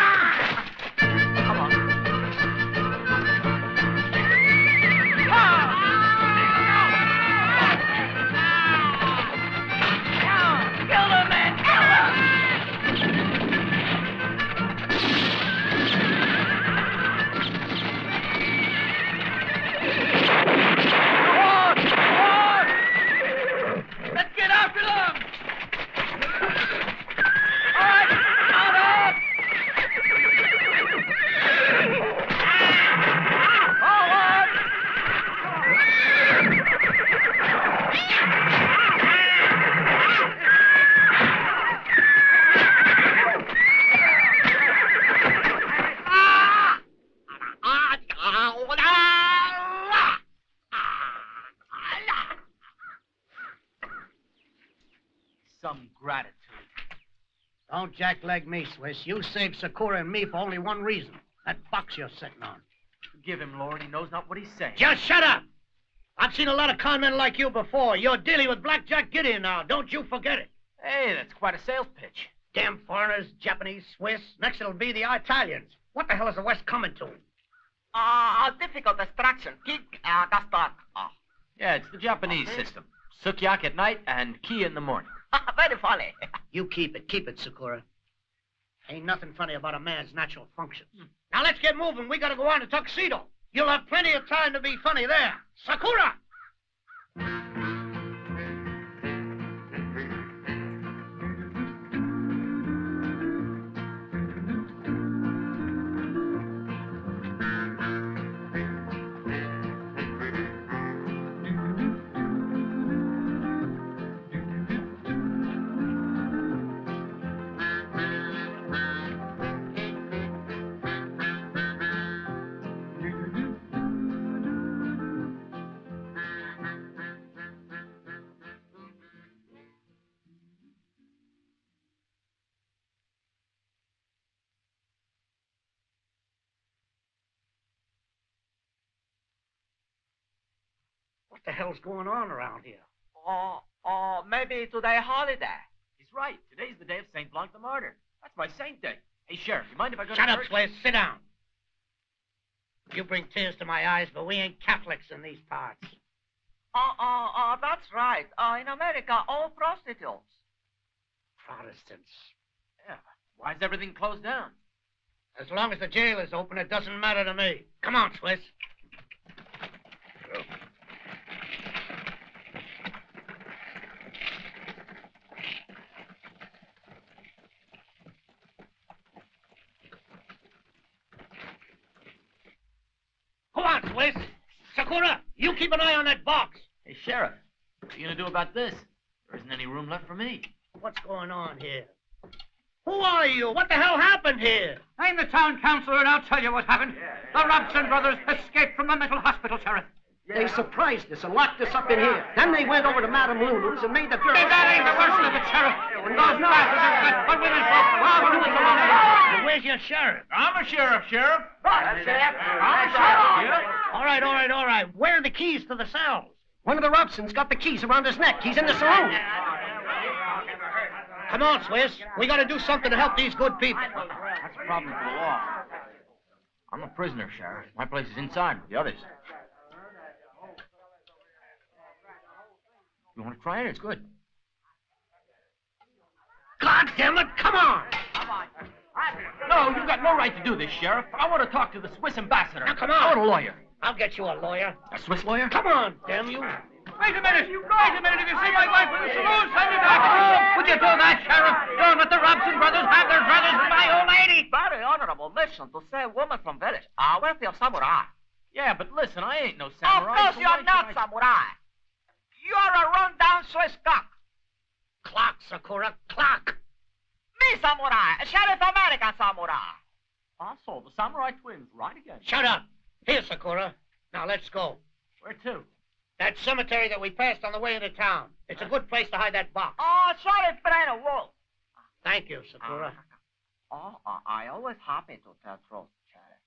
jackleg me, Swiss. You saved Sakura and me for only one reason. That box you're sitting on. Forgive him, Lord. He knows not what he's saying. Just shut up! I've seen a lot of con men like you before. You're dealing with Blackjack Gideon now. Don't you forget it. Hey, that's quite a sales pitch. Damn foreigners, Japanese, Swiss. Next it'll be the Italians. What the hell is the West coming to? Ah, a difficult distraction. Kick, uh, that's dark. Ah, Yeah, it's the Japanese system. Sukiyaki at night and key in the morning. *laughs* very funny. *laughs* You keep it. Keep it, Sakura. Ain't nothing funny about a man's natural functions. Hmm. Now let's get moving. We gotta go on to Tuxedo. You'll have plenty of time to be funny there. Sakura! What the hell's going on around here? Or, or maybe today holiday. He's right. Today's the day of St. Blanc the Martyr. That's my saint day. Hey, Sheriff, you mind if I go Shut to up, church? Swiss. Sit down. You bring tears to my eyes, but we ain't Catholics in these parts. Oh, oh, oh, that's right. Uh, in America, all prostitutes. Protestants. Yeah. Why is everything closed down? As long as the jail is open, it doesn't matter to me. Come on, Swiss. Go on, Swiss. Sakura, you keep an eye on that box. Hey, Sheriff, what are you going to do about this? There isn't any room left for me. What's going on here? Who are you? What the hell happened here? I'm the town councilor, and I'll tell you what happened. The Robson brothers escaped from the mental hospital, Sheriff. They surprised us and locked us up in here. Then they went over to Madame Lulu's and made the girls... That ain't the worst of it, Sheriff. Those bastards are good for women folk. I'll do it alone. Well, where's your sheriff? I'm a sheriff, Sheriff. Sheriff. All right, all right, all right. Where are the keys to the cells? One of the Robsons got the keys around his neck. He's in the saloon. Come on, Swiss. We got to do something to help these good people. That's a problem for the law. I'm a prisoner, Sheriff. My place is inside with the others. You want to try it? It's good. God damn it, come on! Come on. No, you've got no right to do this, Sheriff. I want to talk to the Swiss ambassador. Now, come on. I want a lawyer. I'll get you a lawyer. A Swiss lawyer? Come on, damn you. Wait a minute. You Wait a minute. If you see my wife in the saloon, send me back. Would you do that, Sheriff? Don't let the Robson brothers have their brothers and my old lady. Very honorable mission to save woman from village. Ah, where's your samurai? Yeah, but listen, I ain't no samurai. Of course so you're not I- samurai. You're a run-down Swiss cock. Clock, Sakura, clock. Me samurai, Sheriff American samurai. Ah, so the samurai twins, right again. Shut up. Here, Sakura. Now, let's go. Where to? That cemetery that we passed on the way into town. It's a good place to hide that box. Oh, Sheriff Brenner Wolf. Thank you, Sakura. Oh, uh, I always happy to tell truth, Sheriff.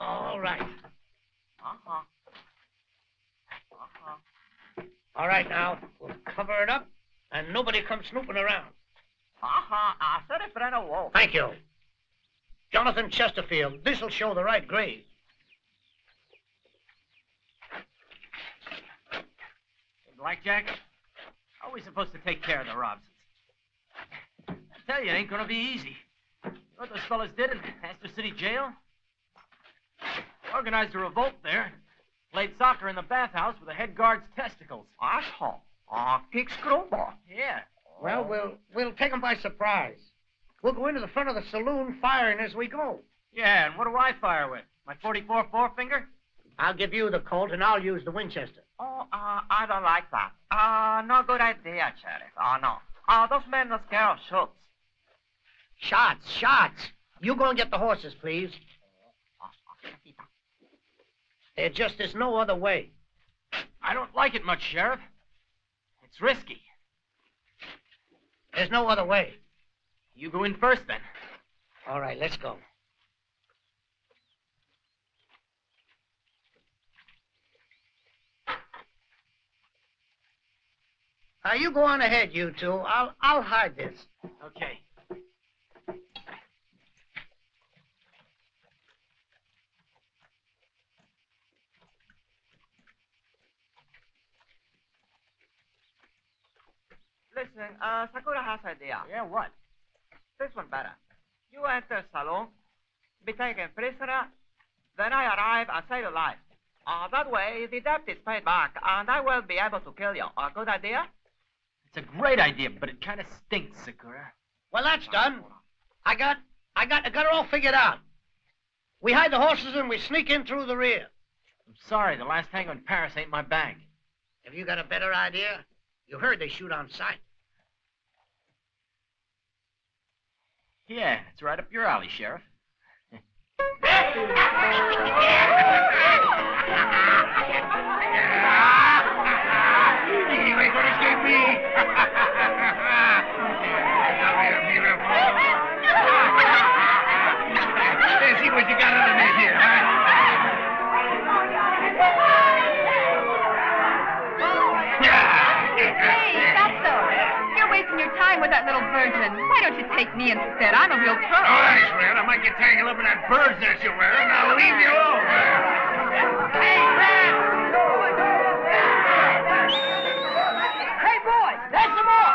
All right. Uh-huh. Uh-huh. All right, now. We'll cover it up, and nobody comes snooping around. Uh-huh. Uh, Sheriff Brenner Wolf. Thank you. Jonathan Chesterfield, this'll show the right grave. Hey, Blackjack, how are we supposed to take care of the Robsons? I tell you, it ain't gonna be easy. You know what those fellas did in Astor City Jail? Organized a revolt there. Played soccer in the bathhouse with the head guard's testicles. Asshole. Uh, kick screwball. Yeah. Well, we'll we'll take 'em by surprise. We'll go into the front of the saloon firing as we go. Yeah, and what do I fire with? My 44 forefinger? I'll give you the Colt, and I'll use the Winchester. Oh, uh, I don't like that. Uh, no good idea, Sheriff. Oh, no. Uh, those men are scared of shots. Shots, shots. You go and get the horses, please. There just is no other way. I don't like it much, Sheriff. It's risky. There's no other way. You go in first, then. All right, let's go. Uh, you go on ahead, you two. I'll I'll hide this. Okay. Listen, uh, Sakura has idea. Yeah, what? This one better. You enter salon, be taken prisoner, then I arrive and save your life. Uh, that way, the debt is paid back, and I will be able to kill you. A good idea? It's a great idea, but it kind of stinks, Sakura. Well, that's done. I got I got I got it all figured out. We hide the horses and we sneak in through the rear. I'm sorry, the last tango in Paris ain't my bag. Have you got a better idea? You heard they shoot on sight. Yeah, it's right up your alley, Sheriff. You ain't gonna escape me. Let's see what you got underneath here, Hey, wasting your time with that little virgin. Why don't you take me instead? I'm a real pro. All right, Red, I might get tangled up in that bird's nest you're wearing. I'll leave you alone. Hey, boys, there's some more.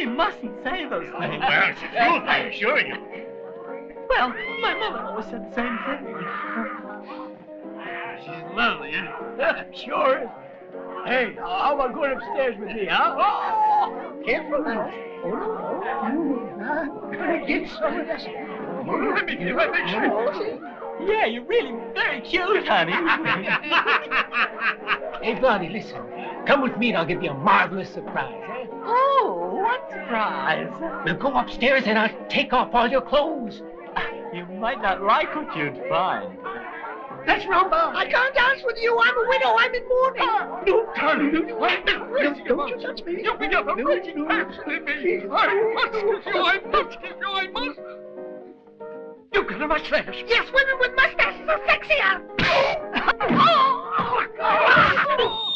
Really mustn't say those things. Well, it's the truth, I assure you. Well, my mother always said the same thing. She's lovely, isn't she? sure is. Hey, how about going upstairs with me, huh? Oh, careful now. Oh, no. I'm gonna get some of this. Let me get my picture. Yeah, you're really very cute, honey. Hey, Blondie, listen. Come with me and I'll give you a marvelous surprise, eh? Oh, what surprise. We'll go upstairs and I'll take off all your clothes. You might not like what you'd find. That's rumba. I can't dance with you. I'm a widow. I'm in mourning. no, darling, no, you I'm crazy Don't you touch me. You'll be up. I'm crazy. Absolutely. I must kiss you. I must kiss you. I must. You got a mustache. Yes, women with mustaches are sexier. Uh. *laughs*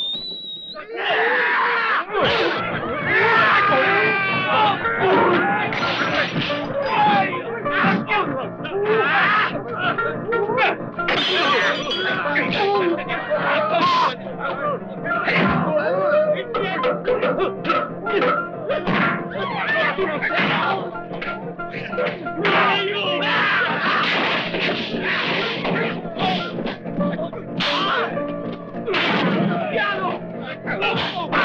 Oh! Oh,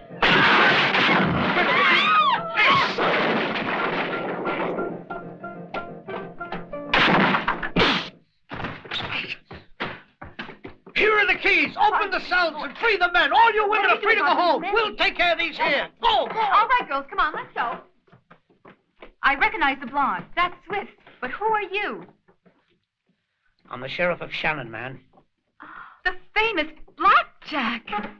Here are the keys. Open the cells and free the men. All you women are free to go home. We'll take care of these here. Go, go. All right, girls, come on, let's go. I recognize the blonde. That's Swiss. But who are you? I'm the sheriff of Shannon, man. The famous Blackjack.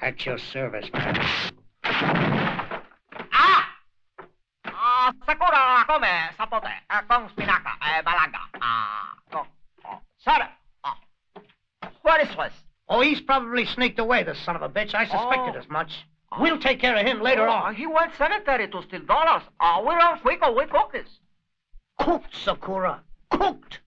At your service, man. Ah, Sakura, come, sapote, con spinaca, eh, balaga. Ah, con, oh, sorry. Ah. Swiss? Oh, he's probably sneaked away, the son of a bitch. I suspected Oh. as much. We'll take care of him later Oh, on. He went cemetery to steal dollars. Ah, we're on Fuego with cookies. Cooked, Sakura. Cooked.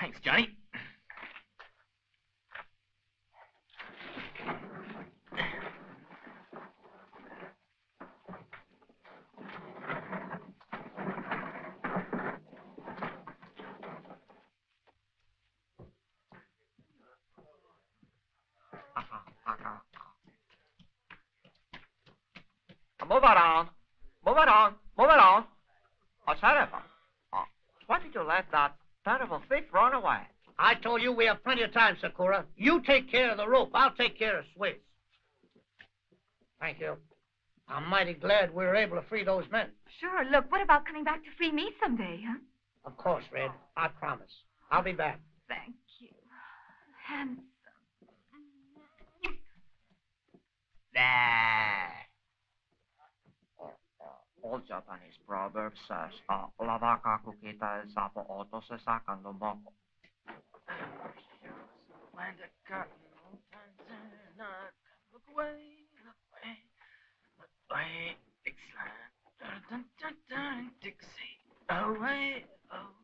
Thanks, Johnny. Move around. Move around. Move around. Oh, Sheriff. Oh, why did you let that terrible thief run away? I told you we have plenty of time, Sakura. You take care of the rope. I'll take care of Swiss. Thank you. I'm mighty glad we were able to free those men. Sure, look, what about coming back to free me someday, huh? Of course, Red. I promise. I'll be back. Thank you. Handsome. Nah. Old Japanese proverb says, uh, la vaca cuquita el sapo otto se sacan do moco. Land of cotton, old times are not. Look away, look away, look away, Dixieland. Dun, dun, dun, dun, Dixie. Away, away.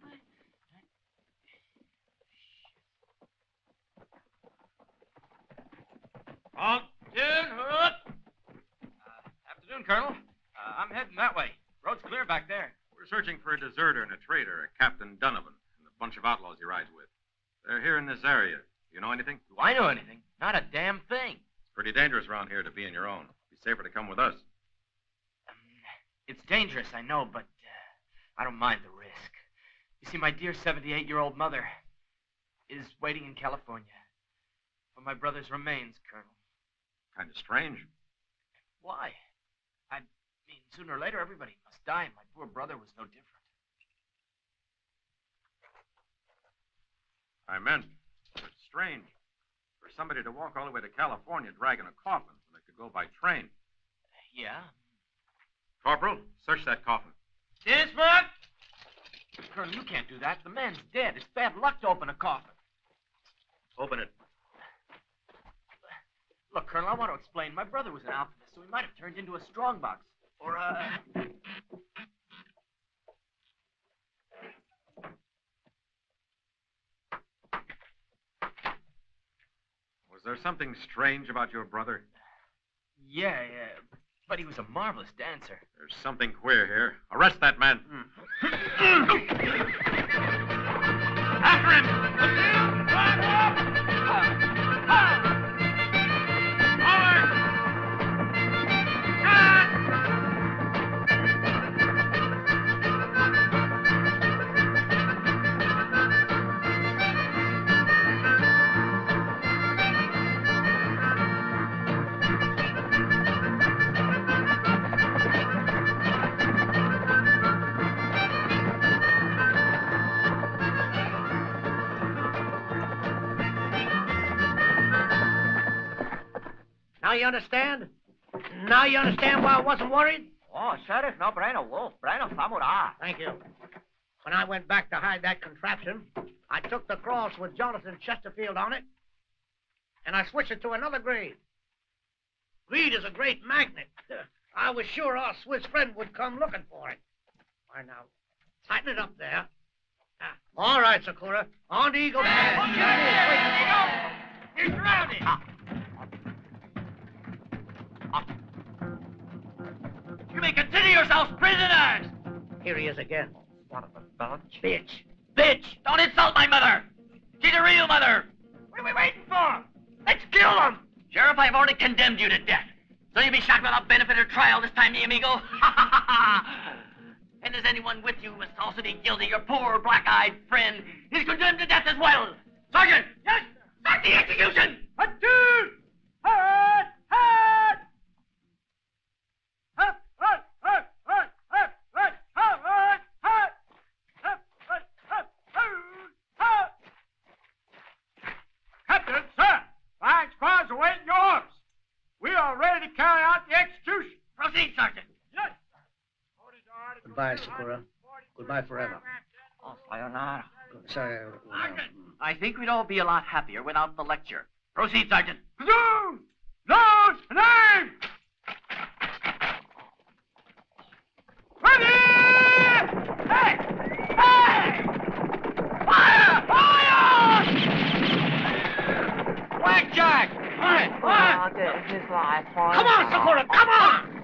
Captain Hook! afternoon, Colonel. Uh, I'm heading that way. Road's clear back there. We're searching for a deserter and a traitor, a Captain Donovan, and a bunch of outlaws he rides with. They're here in this area. You know anything? Do I know anything? Not a damn thing. It's pretty dangerous around here to be on your own. Be safer to come with us. It's dangerous, I know, but uh, I don't mind the risk. You see, my dear 78 year old mother is waiting in California for my brother's remains, Colonel. Kind of strange. Why? Sooner or later, everybody must die, and my poor brother was no different. I meant, it's strange for somebody to walk all the way to California dragging a coffin when they could go by train. Yeah? Corporal, search that coffin. Dismount! Colonel, you can't do that. The man's dead. It's bad luck to open a coffin. Open it. Look, Colonel, I want to explain. My brother was an alchemist, so he might have turned into a strongbox. Or a. Was there something strange about your brother? Yeah, yeah. But he was a marvelous dancer. There's something queer here. Arrest that man. Hmm. After him! You understand? Now you understand why I wasn't worried? Oh, Sheriff, no brain of wolf, brain of samurai. Thank you. When I went back to hide that contraption, I took the cross with Jonathan Chesterfield on it, and I switched it to another grade. Greed is a great magnet. *laughs* I was sure our Swiss friend would come looking for it. Why now, Tighten it up there. Ah, all right, Sakura. On to Eagle Pass. He's drowning. You may consider yourselves prisoners. Here he is again. Son of a bitch. Bitch. Bitch, don't insult my mother. She's a real mother. What are we waiting for? Let's kill him. Sheriff, I've already condemned you to death. So you'll be shot without benefit or trial this time, mi amigo. *laughs* and is anyone with you who is also be guilty? Your poor black-eyed friend is condemned to death as well. Sergeant! Yes! Start the execution! Attention! Head! Head! Flying squad's awaiting your orders. We are ready to carry out the execution. Proceed, Sergeant. Yes. Goodbye, Sakura. Goodbye forever. Oh, sayonara. Sorry. Uh, uh, I think we'd all be a lot happier without the lecture. Proceed, Sergeant. Platoon! Nose and aim! Ready! Hey! Hey! Fire! Fire! Blackjack! Why? Why? Why? Come on, Sakura, come on!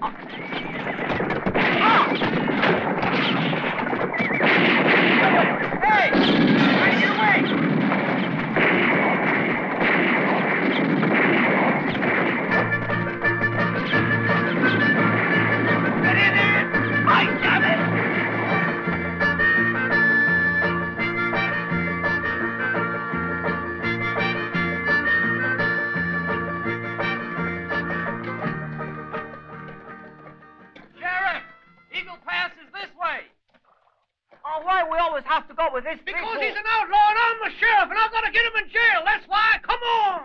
Why we always have to go with this Because people? he's an outlaw and I'm the sheriff and I've got to get him in jail. That's why. Come on!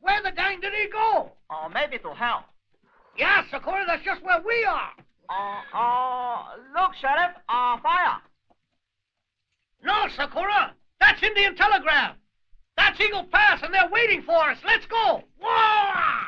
Where the dang did he go? Oh, maybe to hell. Yeah, Sakura, that's just where we are. Uh, uh, look, Sheriff, uh, fire. No, Sakura, that's Indian Telegraph. That's Eagle Pass, and they're waiting for us. Let's go. Whoa! We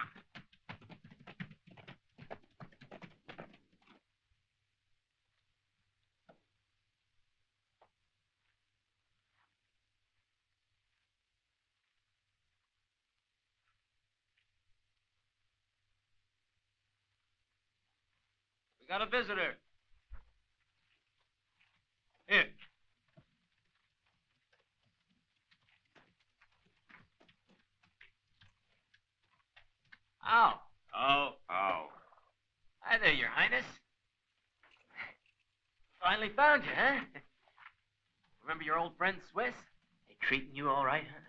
got a visitor. Here. Oh. Oh, oh. Hi there, Your Highness. Finally found you, huh? Remember your old friend Swiss? They treating you all right, huh?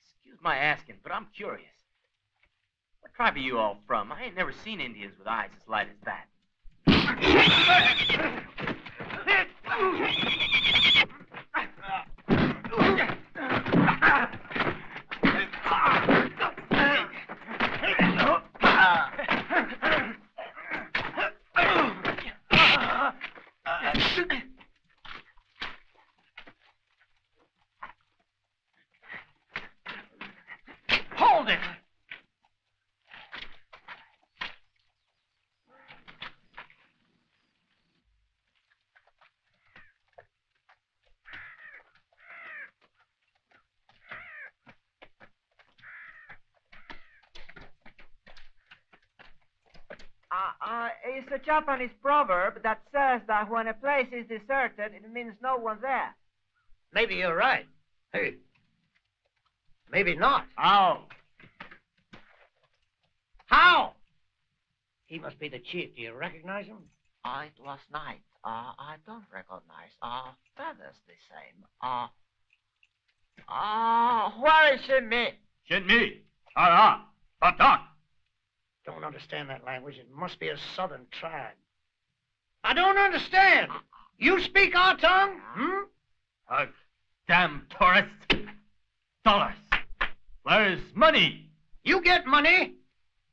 Excuse my asking, but I'm curious. Tribe are you all from? I ain't never seen Indians with eyes as light as that. *laughs* Hold it! Uh, uh, it's a Japanese proverb that says that when a place is deserted, it means no one's there. Maybe you're right. Hey. Maybe not. How? How? He must be the chief. Do you recognize him? Uh, it was night. Uh, I don't recognize. Uh, feathers the same. Uh, uh, where is Shinmi? Shinmi. Ah, ah. Batak. Don't understand that language. It must be a southern tribe. I don't understand. You speak our tongue? Hmm? Uh, damn tourists. Dollars. Where's money? You get money,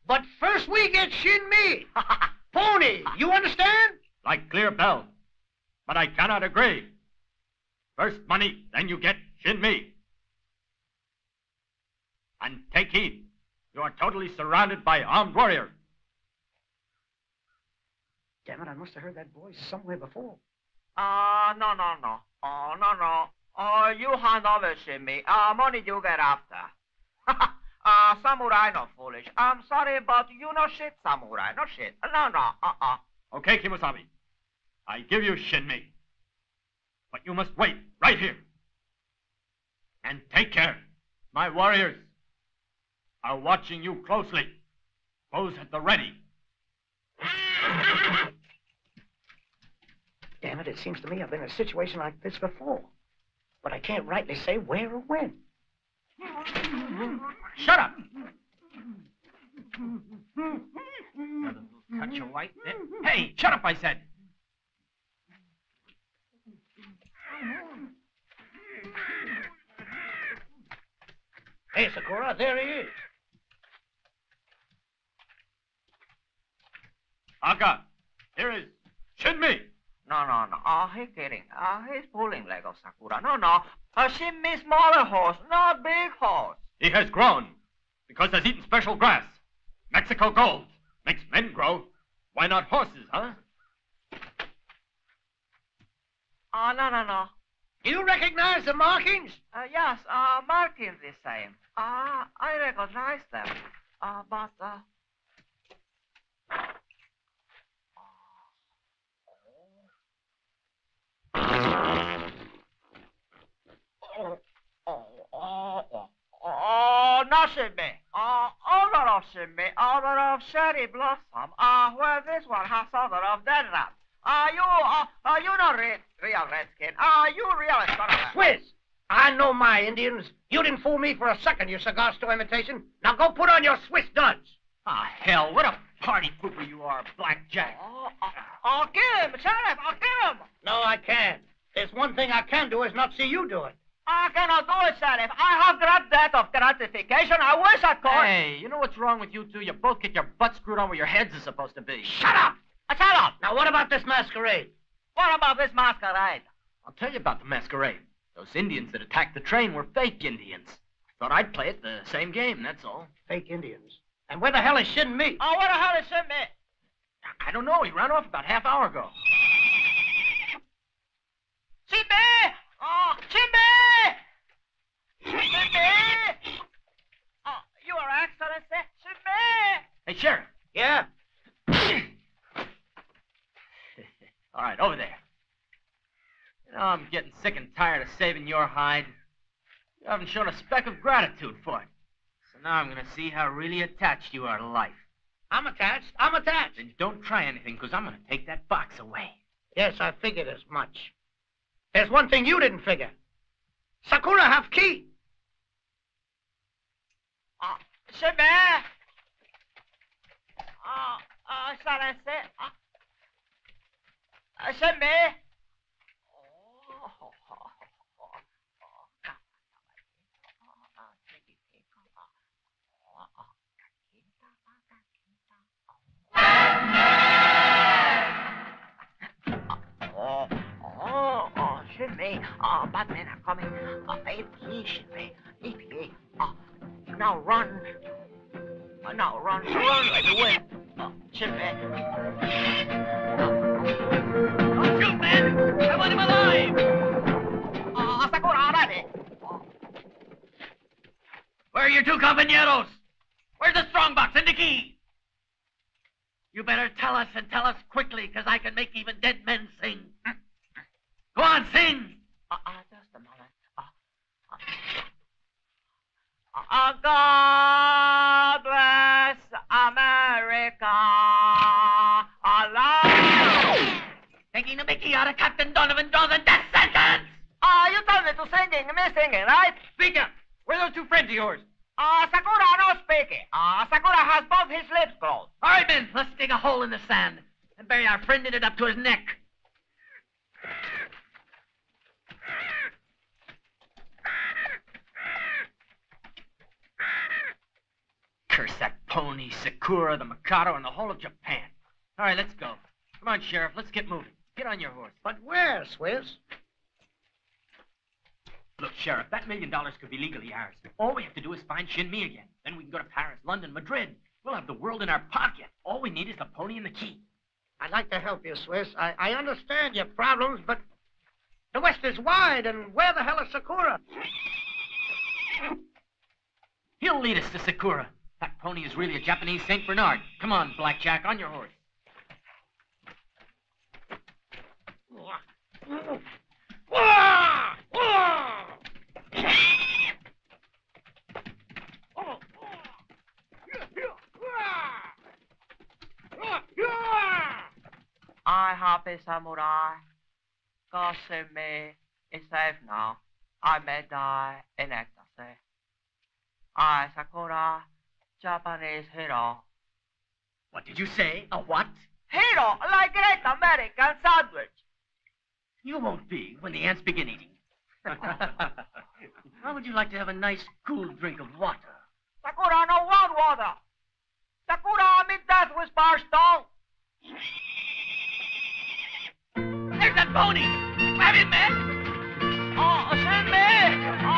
but first we get Shin Me. *laughs* Pony, you understand? Like clear bell. But I cannot agree. First money, then you get Shin Me. And take heed. You are totally surrounded by armed warriors. Damn it, I must have heard that voice somewhere before. Uh, no, no, no. Oh, no, no. Oh, you hand over to me. Uh, money you get after. uh, *laughs* samurai not foolish. I'm sorry, but you no shit, samurai. No shit. No, no. Uh-uh. Okay, Kemosabe. I give you Shinmei. But you must wait right here. And take care. My warriors are watching you closely. Pose at the ready. Damn it, it seems to me I've been in a situation like this before. But I can't rightly say where or when. Shut up! Another little touch of white. there. Hey, shut up, I said. Hey, Sakura, there he is. Aka, here is Shinmei. No, no, no. Oh, he's kidding. Uh, he's pulling leg of Sakura. No, no. Uh, means smaller horse, not big horse. He has grown because he's eaten special grass. Mexico gold makes men grow. Why not horses, huh? Oh, no, no, no. Do you recognize the markings? Uh, yes, uh, markings the same. Uh, I recognize them. Uh, but, uh... Oh, oh, oh, odor of Shimmy, odor of cherry blossom. Uh, well, this one has odor of dead rat. Uh, you, uh, uh, you not re- real redskin. Uh, you real. Swiss! I know my Indians. You didn't fool me for a second, you cigar store imitation. Now go put on your Swiss duds. Ah, hell, what a party pooper you are, Blackjack. Oh, oh, oh, get him, Sheriff, oh, get him. No, I can't. There's one thing I can do is not see you do it. I cannot do it, Sheriff. I have great debt of gratification. I wish I could. Hey, you know what's wrong with you two? You both get your butts screwed on where your heads are supposed to be. Shut up! Uh, shut up. Now, what about this masquerade? What about this masquerade? I'll tell you about the masquerade. Those Indians that attacked the train were fake Indians. Thought I'd play it the same game, that's all. Fake Indians. And where the hell is Shin Me? Oh, where the hell is Shimmy? I don't know. He ran off about half hour ago. Shimmy! Oh, Shimmy! Shimmy! Oh, you Your Excellency, Shimmy! Hey, Sheriff. Yeah? *laughs* All right, over there. You know, I'm getting sick and tired of saving your hide. You haven't shown a speck of gratitude for it. So now I'm going to see how really attached you are to life. I'm attached. I'm attached. Then don't try anything, because I'm going to take that box away. Yes, I figured as much. There's one thing you didn't figure. Sakura have key. Oh, Shimmy! Oh, uh, Excellency. Uh, uh, Shimmy! Oh, oh, oh, Shimmy. Oh, Batman are coming. Uh, AP, Shimmy. AP. Uh, now run. Uh, now run. Run like the wind. Uh, Shimmy. Don't shoot, man! I want him alive! Uh, Sakura, ready. Where are your two compañeros? Where's the strongbox and the key? You better tell us and tell us quickly, because I can make even dead men sing. Go on, sing! Uh, uh, just a moment. Uh, uh, uh, God bless America. Allah. Taking the mickey out of Captain Donovan draws a death sentence! Ah, you told me to singing, and me singing, right? Speak up! Where are those two friends of yours? Ah, Sakura no speaking. Ah, Sakura has both his lips closed. All right, men, let's dig a hole in the sand and bury our friend in it up to his neck. Curse that pony, Sakura, the Mikado, and the whole of Japan. All right, let's go. Come on, Sheriff, let's get moving. Get on your horse. But where, Swiss? Look, Sheriff, that million dollars could be legally ours. All we have to do is find Shin Mi again. Then we can go to Paris, London, Madrid. We'll have the world in our pocket. All we need is the pony and the key. I'd like to help you, Swiss. I, I understand your problems, but the West is wide, and where the hell is Sakura? He'll lead us to Sakura. That pony is really a Japanese St. Bernard. Come on, Blackjack, on your horse. I happy samurai. God save me is safe now. I may die in ecstasy. I Sakura, Japanese hero. What did you say? A what? Hero like great American sandwich. You won't be when the ants begin eating. *laughs* How would you like to have a nice, cool drink of water? Sakura no want water. Sakura I'm in death with Barstone. There's that pony! Grab him, man! Oh, send me! Oh,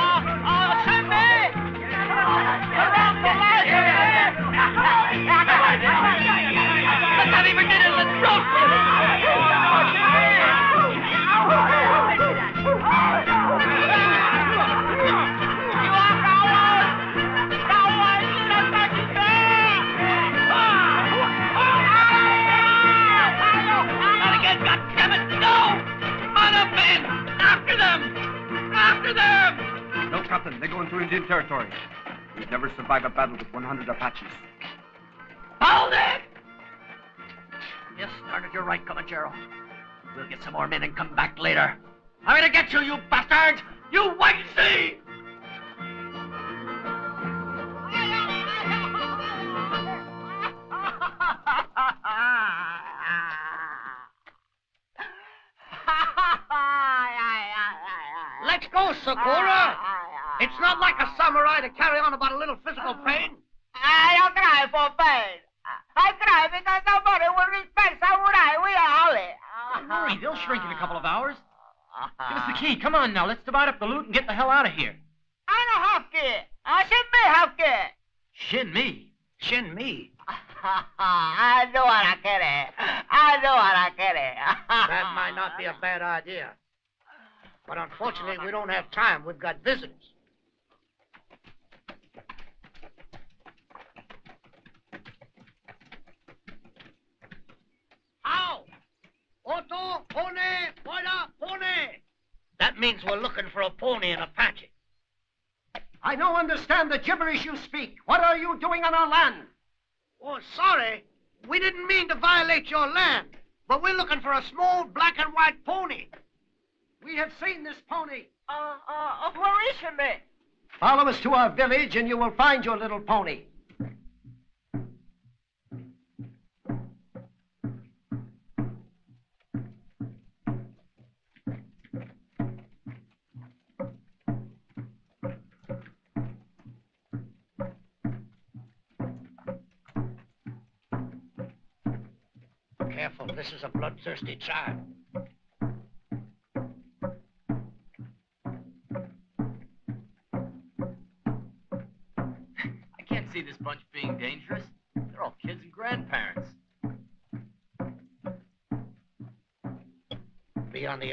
After them! No, Captain. They're going through Indian territory. We'd never survive a battle with 100 Apaches. Hold it! Yes, You started your right, Comanchero. We'll get some more men and come back later. I'm gonna get you, you bastards! You wait Sakura. Ah, ah, ah, it's not like a samurai to carry on about a little physical pain. I don't cry for pain. I cry because nobody will respect samurai. We are holy. Don't worry, they'll shrink in a couple of hours. Give us the key. Come on now. Let's divide up the loot and get the hell out of here. I don't have key. I should be have key. Shin me. Shin me. *laughs* I know what I get it. I know what I get it. That might not be a bad idea. But unfortunately, we don't have time. We've got visitors. How? Otto, pone, poida, pone. That means we're looking for a pony and Apache. I don't understand the gibberish you speak. What are you doing on our land? Oh, sorry. We didn't mean to violate your land, but we're looking for a small black and white pony. We have seen this pony. Uh, uh, where is she, me? Follow us to our village and you will find your little pony. Careful, this is a bloodthirsty tribe.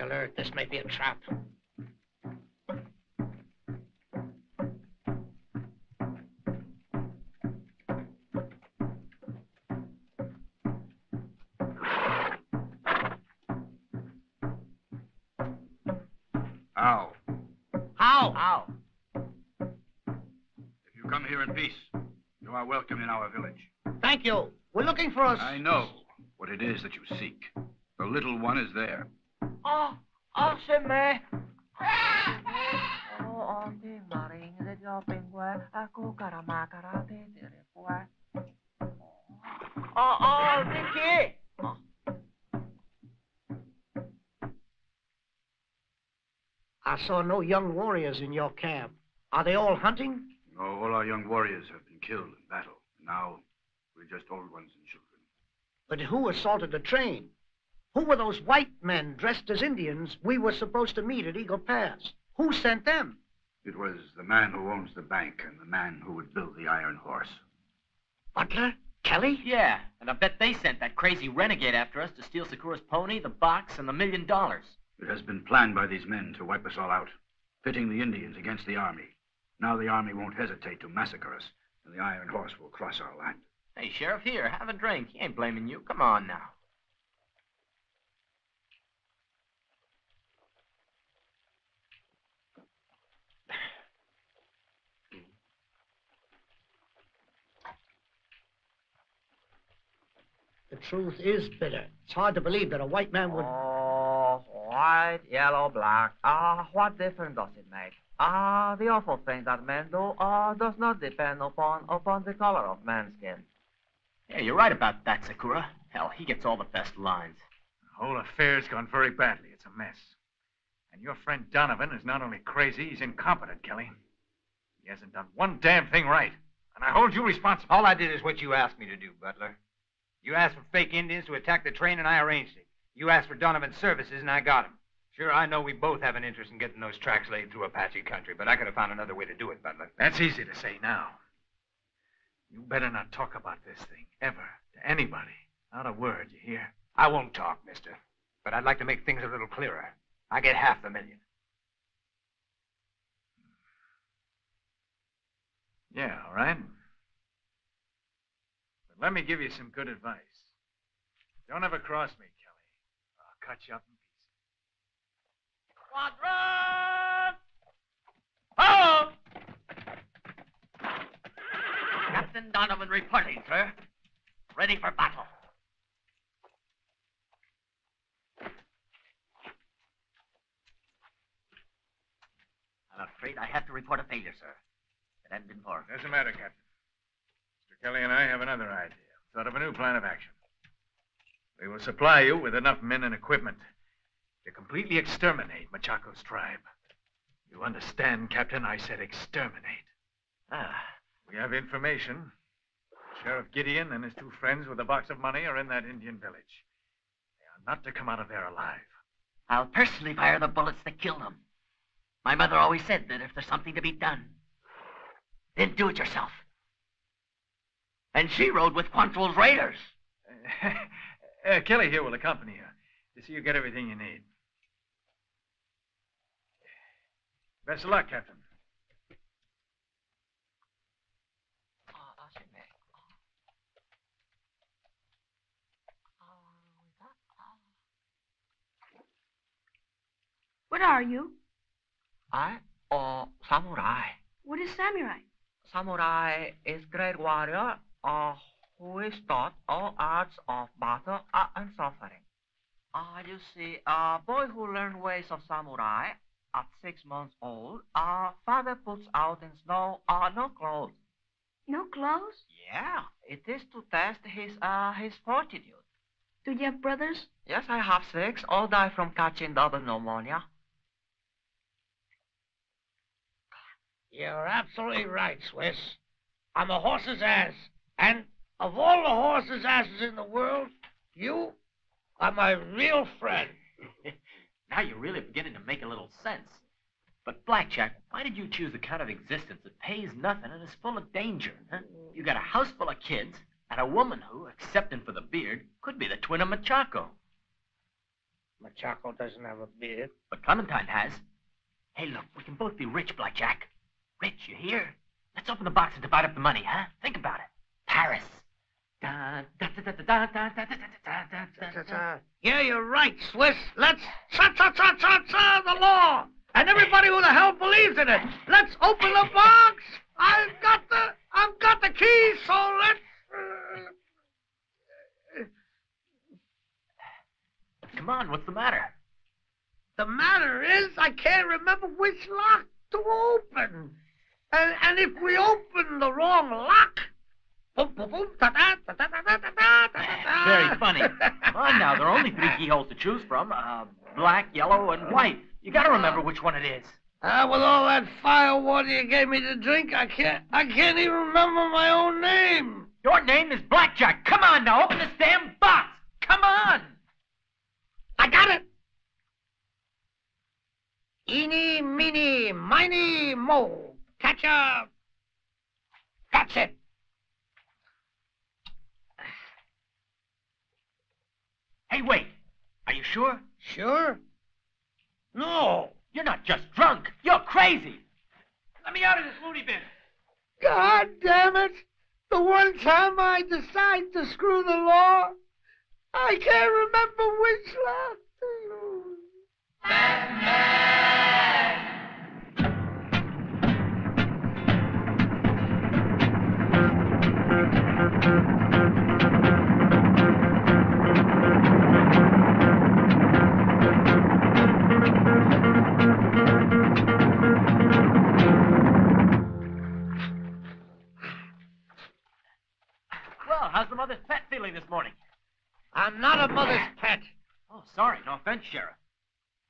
Alert. This may be a trap. How? How? How? If you come here in peace, you are welcome in our village. Thank you. We're looking for us. I know what it is that you seek. The little one is there. Oh, oh, she me. Oh, onti maring de joping gue, aku karama karate dire gue. Oh, oh, Vicky. I saw no young warriors in your camp. Are they all hunting? No, all our young warriors have been killed in battle. Now, we're just old ones and children. But who assaulted the train? Who were those white men dressed as Indians we were supposed to meet at Eagle Pass? Who sent them? It was the man who owns the bank and the man who would build the Iron Horse. Butler? Kelly? Yeah, and I bet they sent that crazy renegade after us to steal Sakura's pony, the box, and the million dollars. It has been planned by these men to wipe us all out, pitting the Indians against the army. Now the army won't hesitate to massacre us, and the Iron Horse will cross our land. Hey, Sheriff, here, have a drink. He ain't blaming you. Come on now. The truth is bitter. It's hard to believe that a white man would. Oh, white, yellow, black. Ah, what difference does it make? Ah, the awful thing that men do uh, does not depend upon upon the color of man's skin. Yeah, you're right about that, Sakura. Hell, he gets all the best lines. The whole affair's gone very badly. It's a mess. And your friend Donovan is not only crazy, he's incompetent, Kelly. He hasn't done one damn thing right. And I hold you responsible. All I did is what you asked me to do, Butler. You asked for fake Indians to attack the train, and I arranged it. You asked for Donovan's services, and I got him. Sure, I know we both have an interest in getting those tracks laid through Apache country, but I could have found another way to do it, Butler. That's easy to say now. You better not talk about this thing, ever, to anybody. Not a word, you hear? I won't talk, mister. But I'd like to make things a little clearer. I get half the million. Yeah, all right. But let me give you some good advice. Don't ever cross me, Kelly. I'll cut you up in Oh! Captain Donovan reporting, sir. Ready for battle. I'm afraid I have to report a failure, sir. It hadn't been for. Doesn't matter, Captain. Kelly and I have another idea. Thought of a new plan of action. We will supply you with enough men and equipment to completely exterminate Machaco's tribe. You understand, Captain? I said exterminate. Ah. We have information. Sheriff Gideon and his two friends with a box of money are in that Indian village. They are not to come out of there alive. I'll personally fire the bullets that kill them. My mother always said that if there's something to be done, then do it yourself. And she rode with Quantrill's raiders. *laughs* Uh, Kelly here will accompany you to see you get everything you need. Best of luck, Captain. What are you? I or samurai. What is samurai? Samurai is great warrior who is taught all arts of battle uh, and suffering. Uh, you see, a boy who learned ways of samurai at six months old, uh, father puts out in snow uh, no clothes. No clothes? Yeah, it is to test his uh, his fortitude. Do you have brothers? Yes, I have six. All die from catching double pneumonia. You're absolutely right, Swiss. I'm a horse's ass. And of all the horse's asses in the world, you are my real friend. *laughs* now you're really beginning to make a little sense. But, Blackjack, why did you choose the kind of existence that pays nothing and is full of danger? Huh? You got a house full of kids and a woman who, excepting for the beard, could be the twin of Machaco. Machaco doesn't have a beard. But Clementine has. Hey, look, we can both be rich, Blackjack. Rich, you hear? Let's open the box and divide up the money, huh? Think about it. Paris. Yeah, you're right, Swiss. Let's cha cha cha cha the law. And everybody who the hell believes in it. Let's open the box. I've got the I've got the keys, so let's Come on, what's the matter? The matter is I can't remember which lock to open. And and if we open the wrong lock, Very funny. Come on now, there are only three keyholes to choose from. Uh, black, yellow, and white. You gotta remember which one it is. Ah, with all that fire water you gave me to drink, I can't I can't even remember my own name. Your name is Blackjack. Come on now, open this damn box. Come on. I got it. Eeny, meeny, miny, mo. Catch a... That's it. Hey, wait. Are you sure? Sure? No. You're not just drunk. You're crazy. Let me out of this loony bin. God damn it! The one time I decide to screw the law, I can't remember which law. Well, how's the mother's pet feeling this morning? I'm not a mother's pet. Oh, sorry. No offense, Sheriff.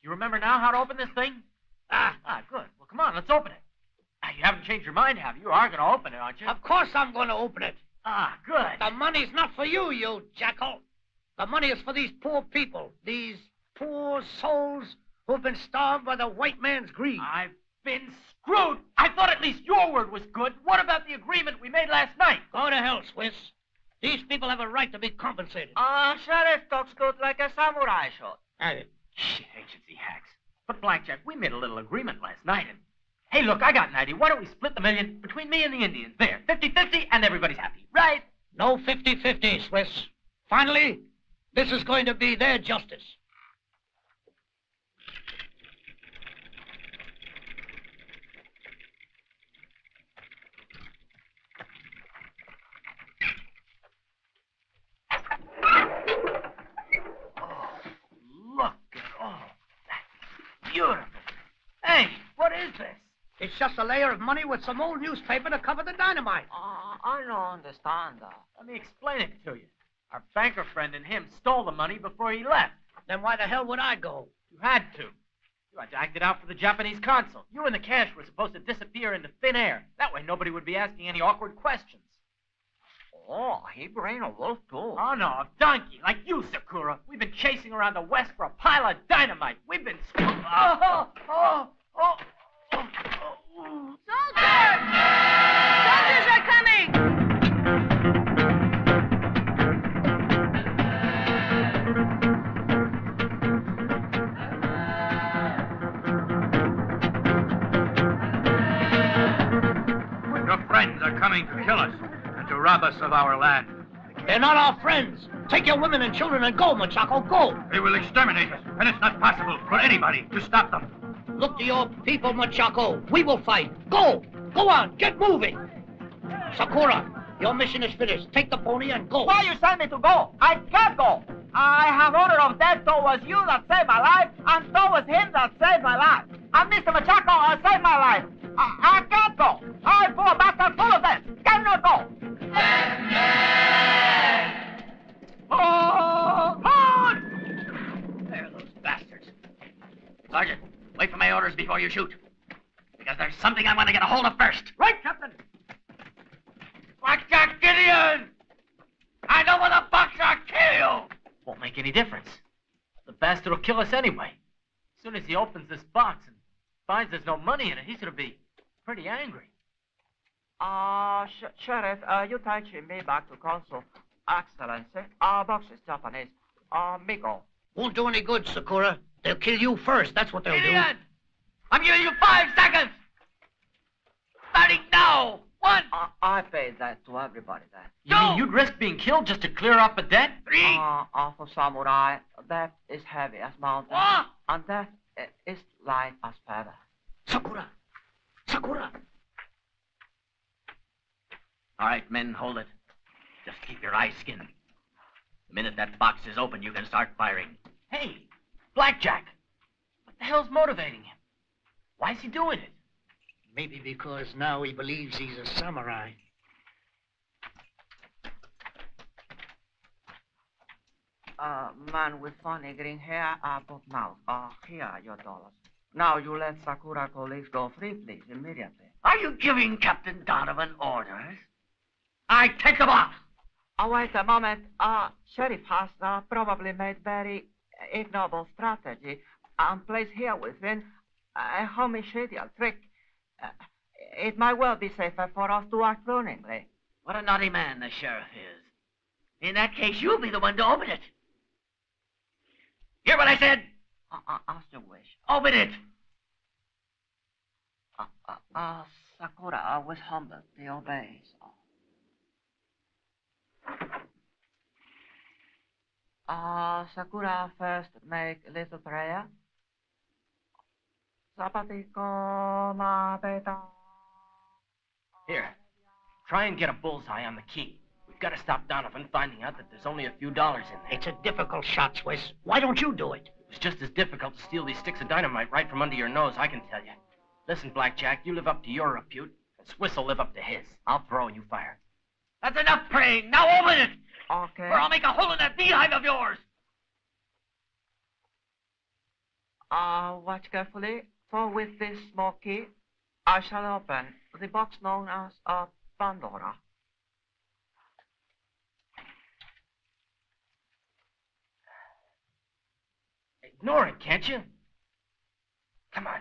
Do you remember now how to open this thing? Ah. Ah, good. Well, come on, let's open it. Ah, you haven't changed your mind, have you? You are going to open it, aren't you? Of course I'm going to open it. Ah, good. The money's not for you, you jackal. The money is for these poor people, these poor souls who've been starved by the white man's greed. I've been screwed. I thought at least your word was good. What about the agreement we made last night? Go to hell, Swiss. These people have a right to be compensated. Ah, Sheriff talks good like a samurai should. Hey, Shit, agency hacks. But, Blackjack, we made a little agreement last night, and... Hey, look, I got an idea. Why don't we split the million between me and the Indians? There, 50-50, and everybody's happy. Right? No 50-50, Swiss. Finally, this is going to be their justice. Look at all that. Beautiful. Hey, what is this? It's just a layer of money with some old newspaper to cover the dynamite. Ah, I don't understand that. Let me explain it to you. Our banker friend and him stole the money before he left. Then why the hell would I go? You had to. You had to act it out for the Japanese consul. You and the cash were supposed to disappear into thin air. That way nobody would be asking any awkward questions. Oh, he brain a wolf too. Oh, no, a donkey, like you, Sakura. We've been chasing around the West for a pile of dynamite. We've been... Oh, oh, oh, Soldiers! Soldiers are coming! Your friends are coming to kill us and to rob us of our land. They're not our friends. Take your women and children and go, Machaco, go. They will exterminate us, and it's not possible for anybody to stop them. Look to your people, Machaco. We will fight. Go. Go on. Get moving. Sakura, your mission is finished. Take the pony and go. Why are you send me to go? I can't go. I have order of death towards you that saved my life, and towards him that saved my life. And Mr. Machaco has saved my life. I, I can't go. I, poor bastard, full of death, cannot go. Oh, on! There, are those bastards. Sergeant, wait for my orders before you shoot. Because there's something I want to get a hold of first. Right, Captain. Blackjack Gideon! I know where the box are kill you! Won't make any difference. The bastard will kill us anyway. As soon as he opens this box and finds there's no money in it, he's gonna be pretty angry. Uh, sh- Sheriff, uh, you take me back to consul. Excellency, uh, box is Japanese. Uh, Migo. Won't do any good, Sakura. They'll kill you first. That's what they'll do. I'm giving you five seconds! Starting now! One! Uh, I paid that to everybody That. You mean you'd risk being killed just to clear up a debt? Three! Uh, for samurai, that is heavy as mountain. Four! And that is light as feather. Sakura. Sakura. All right, men, hold it. Just keep your eyes skinned. The minute that box is open, you can start firing. Hey, Blackjack. What the hell's motivating him? Why is he doing it? Maybe because now he believes he's a samurai. Uh, man with funny green hair, but mouth. Uh, here are your dollars. Now you let Sakura colleagues go free, please, immediately. Are you giving Captain Donovan orders? I take the box. Oh, wait a moment. Uh, Sheriff has uh, probably made very ignoble strategy and placed here within a homicidial trick. Uh, it might well be safer for us to act warningly. What a naughty man the sheriff is. In that case, you'll be the one to open it. Hear what I said? Uh, uh, as you wish. Open it. Uh, uh, uh, Sakura was humble. He obeys. Uh, Sakura first make a little prayer. Sapatiko na beta. Here, try and get a bullseye on the key. We've got to stop Donovan finding out that there's only a few dollars in there. It's a difficult shot, Swiss. Why don't you do it? It was just as difficult to steal these sticks of dynamite right from under your nose, I can tell you. Listen, Blackjack, you live up to your repute, and Swiss will live up to his. I'll throw and you fire. That's enough praying. Now open it. Okay. Or I'll make a hole in that beehive of yours. Uh, watch carefully. For with this small key, I shall open the box known as uh, Pandora. Ignore it, can't you? Come on.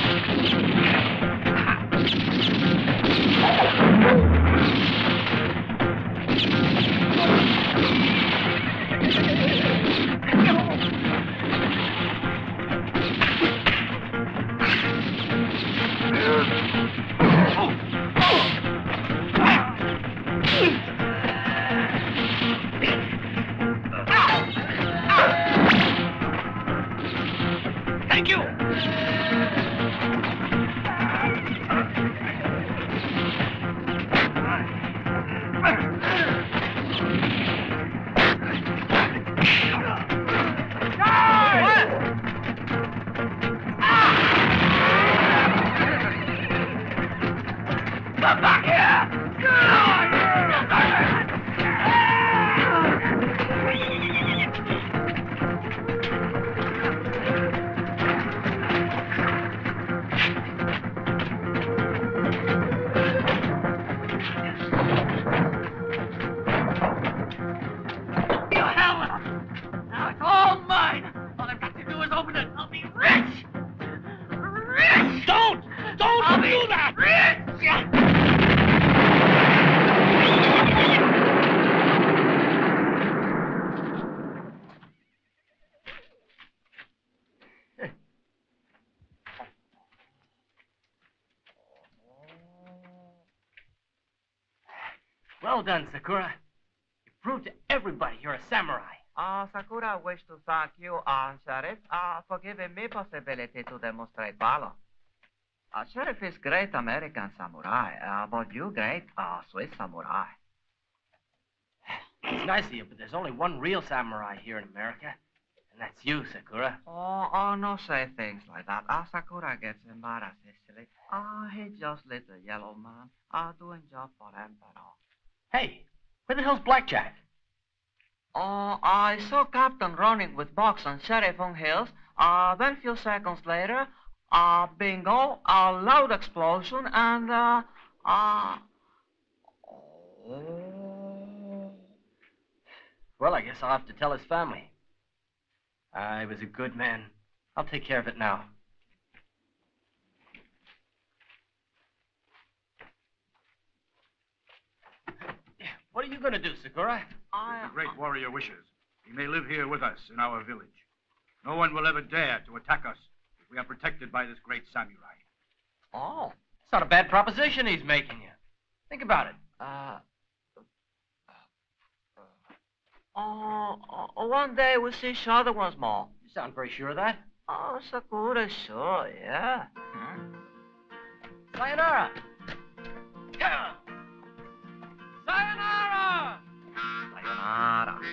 Well done, Sakura. You proved to everybody you're a samurai. Uh, Sakura wish to thank you, uh, Sheriff, uh, for giving me possibility to demonstrate valor. Uh, Sheriff is great American samurai, uh, but you great uh, Swiss samurai. It's nice of you, but there's only one real samurai here in America, and that's you, Sakura. Oh, oh, no say things like that. Uh, Sakura gets embarrassed easily. Uh, he just little yellow man, uh, doing job for Emperor. Hey, where the hell's Blackjack? Oh, I saw Captain running with Box on Sheriff on Hills. Uh, then few seconds later, uh, bingo, a loud explosion, and, uh, uh... Well, I guess I'll have to tell his family. I was a good man. I'll take care of it now. What are you going to do, Sakura? I... The great warrior wishes. He may live here with us in our village. No one will ever dare to attack us if we are protected by this great samurai. Oh. It's not a bad proposition he's making you. Think about it. Uh, Oh, oh, one day we'll see each other once more. You sound very sure of that. Oh, Sakura, sure, yeah. Hmm? Sayonara. Yeah. Sayonara. Sayonara. *laughs*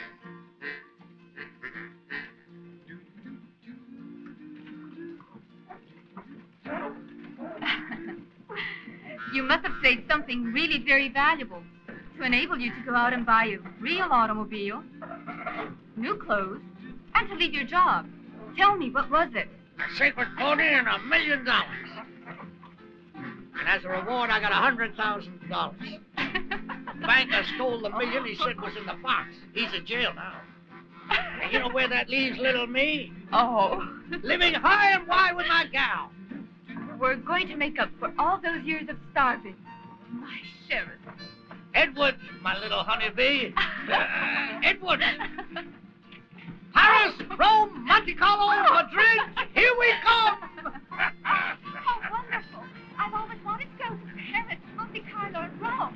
You must have saved something really very valuable to enable you to go out and buy a real automobile, new clothes, and to leave your job. Tell me, what was it? A sacred pony and a million dollars. And as a reward, I got a hundred thousand dollars. The banker stole the million he said was in the box. He's in jail now. And you know where that leaves little me? Oh. Living high and wide with my gal. We're going to make up for all those years of starving. My sheriff. Edward, my little honeybee. Uh, *laughs* Edward. Paris, Rome, Monte Carlo, Madrid. Here we come. *laughs* How wonderful. I've always wanted to go to Paris, Monte Carlo, and Rome.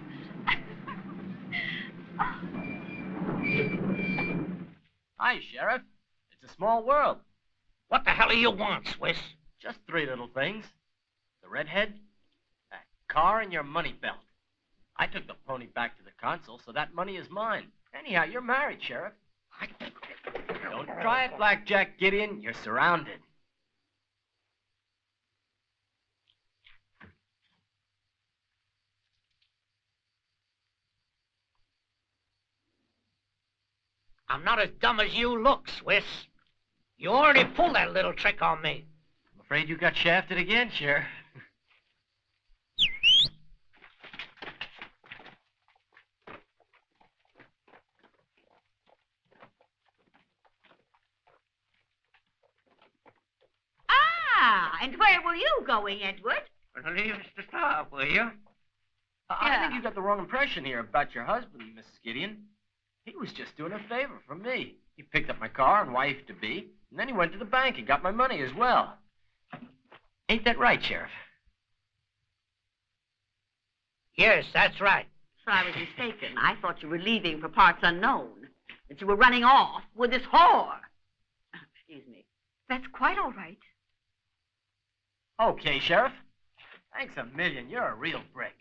Hi, Sheriff. It's a small world. What the hell do you want, Swiss? Just three little things. The redhead, that car, and your money belt. I took the pony back to the consul, so that money is mine. Anyhow, you're married, Sheriff. Don't try it, Blackjack Gideon. You're surrounded. I'm not as dumb as you look, Swiss. You already pulled that little trick on me. I'm afraid you got shafted again, Sheriff. Ah, and where were you going, Edward? Leave us to stop, will you? I think you got the wrong impression here about your husband, Mrs. Gideon. He was just doing a favor for me. He picked up my car and wife to be, and then he went to the bank and got my money as well. Ain't that right, Sheriff? Yes, that's right. So I was mistaken. I thought you were leaving for parts unknown. That you were running off with this whore. Excuse me. That's quite all right. Okay, Sheriff. Thanks a million. You're a real brick.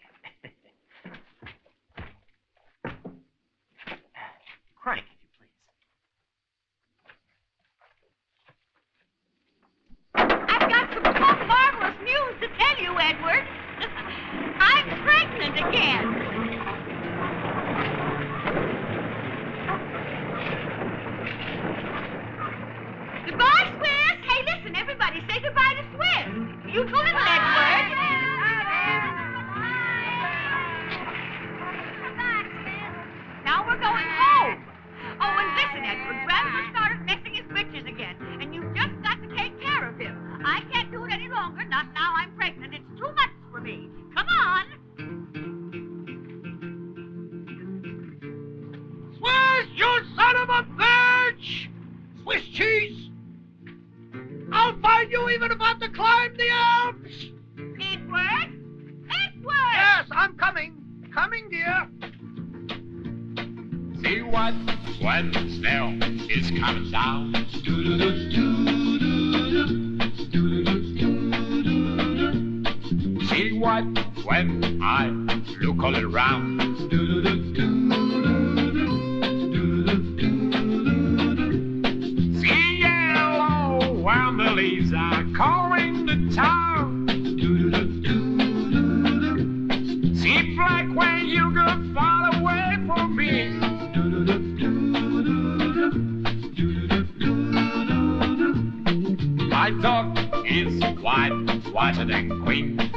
Crank, if you please. I've got some marvelous news to tell you, Edward. *laughs* I'm pregnant again. Goodbye, Swiss. Hey, listen, everybody, say goodbye to Swiss. You too, little Edward. Now we're going home. Oh, and listen, Edward, Grandpa started messing his britches again, and you've just got to take care of him. I can't do it any longer, not now I'm pregnant. It's too much for me. Come on. Swiss, you son of a bitch! Swiss cheese! I'll find you even if I have to climb the Alps! Edward? Edward! Yes, I'm coming. Coming, dear. See what when snow is coming down. See what when I look all around. Than queen.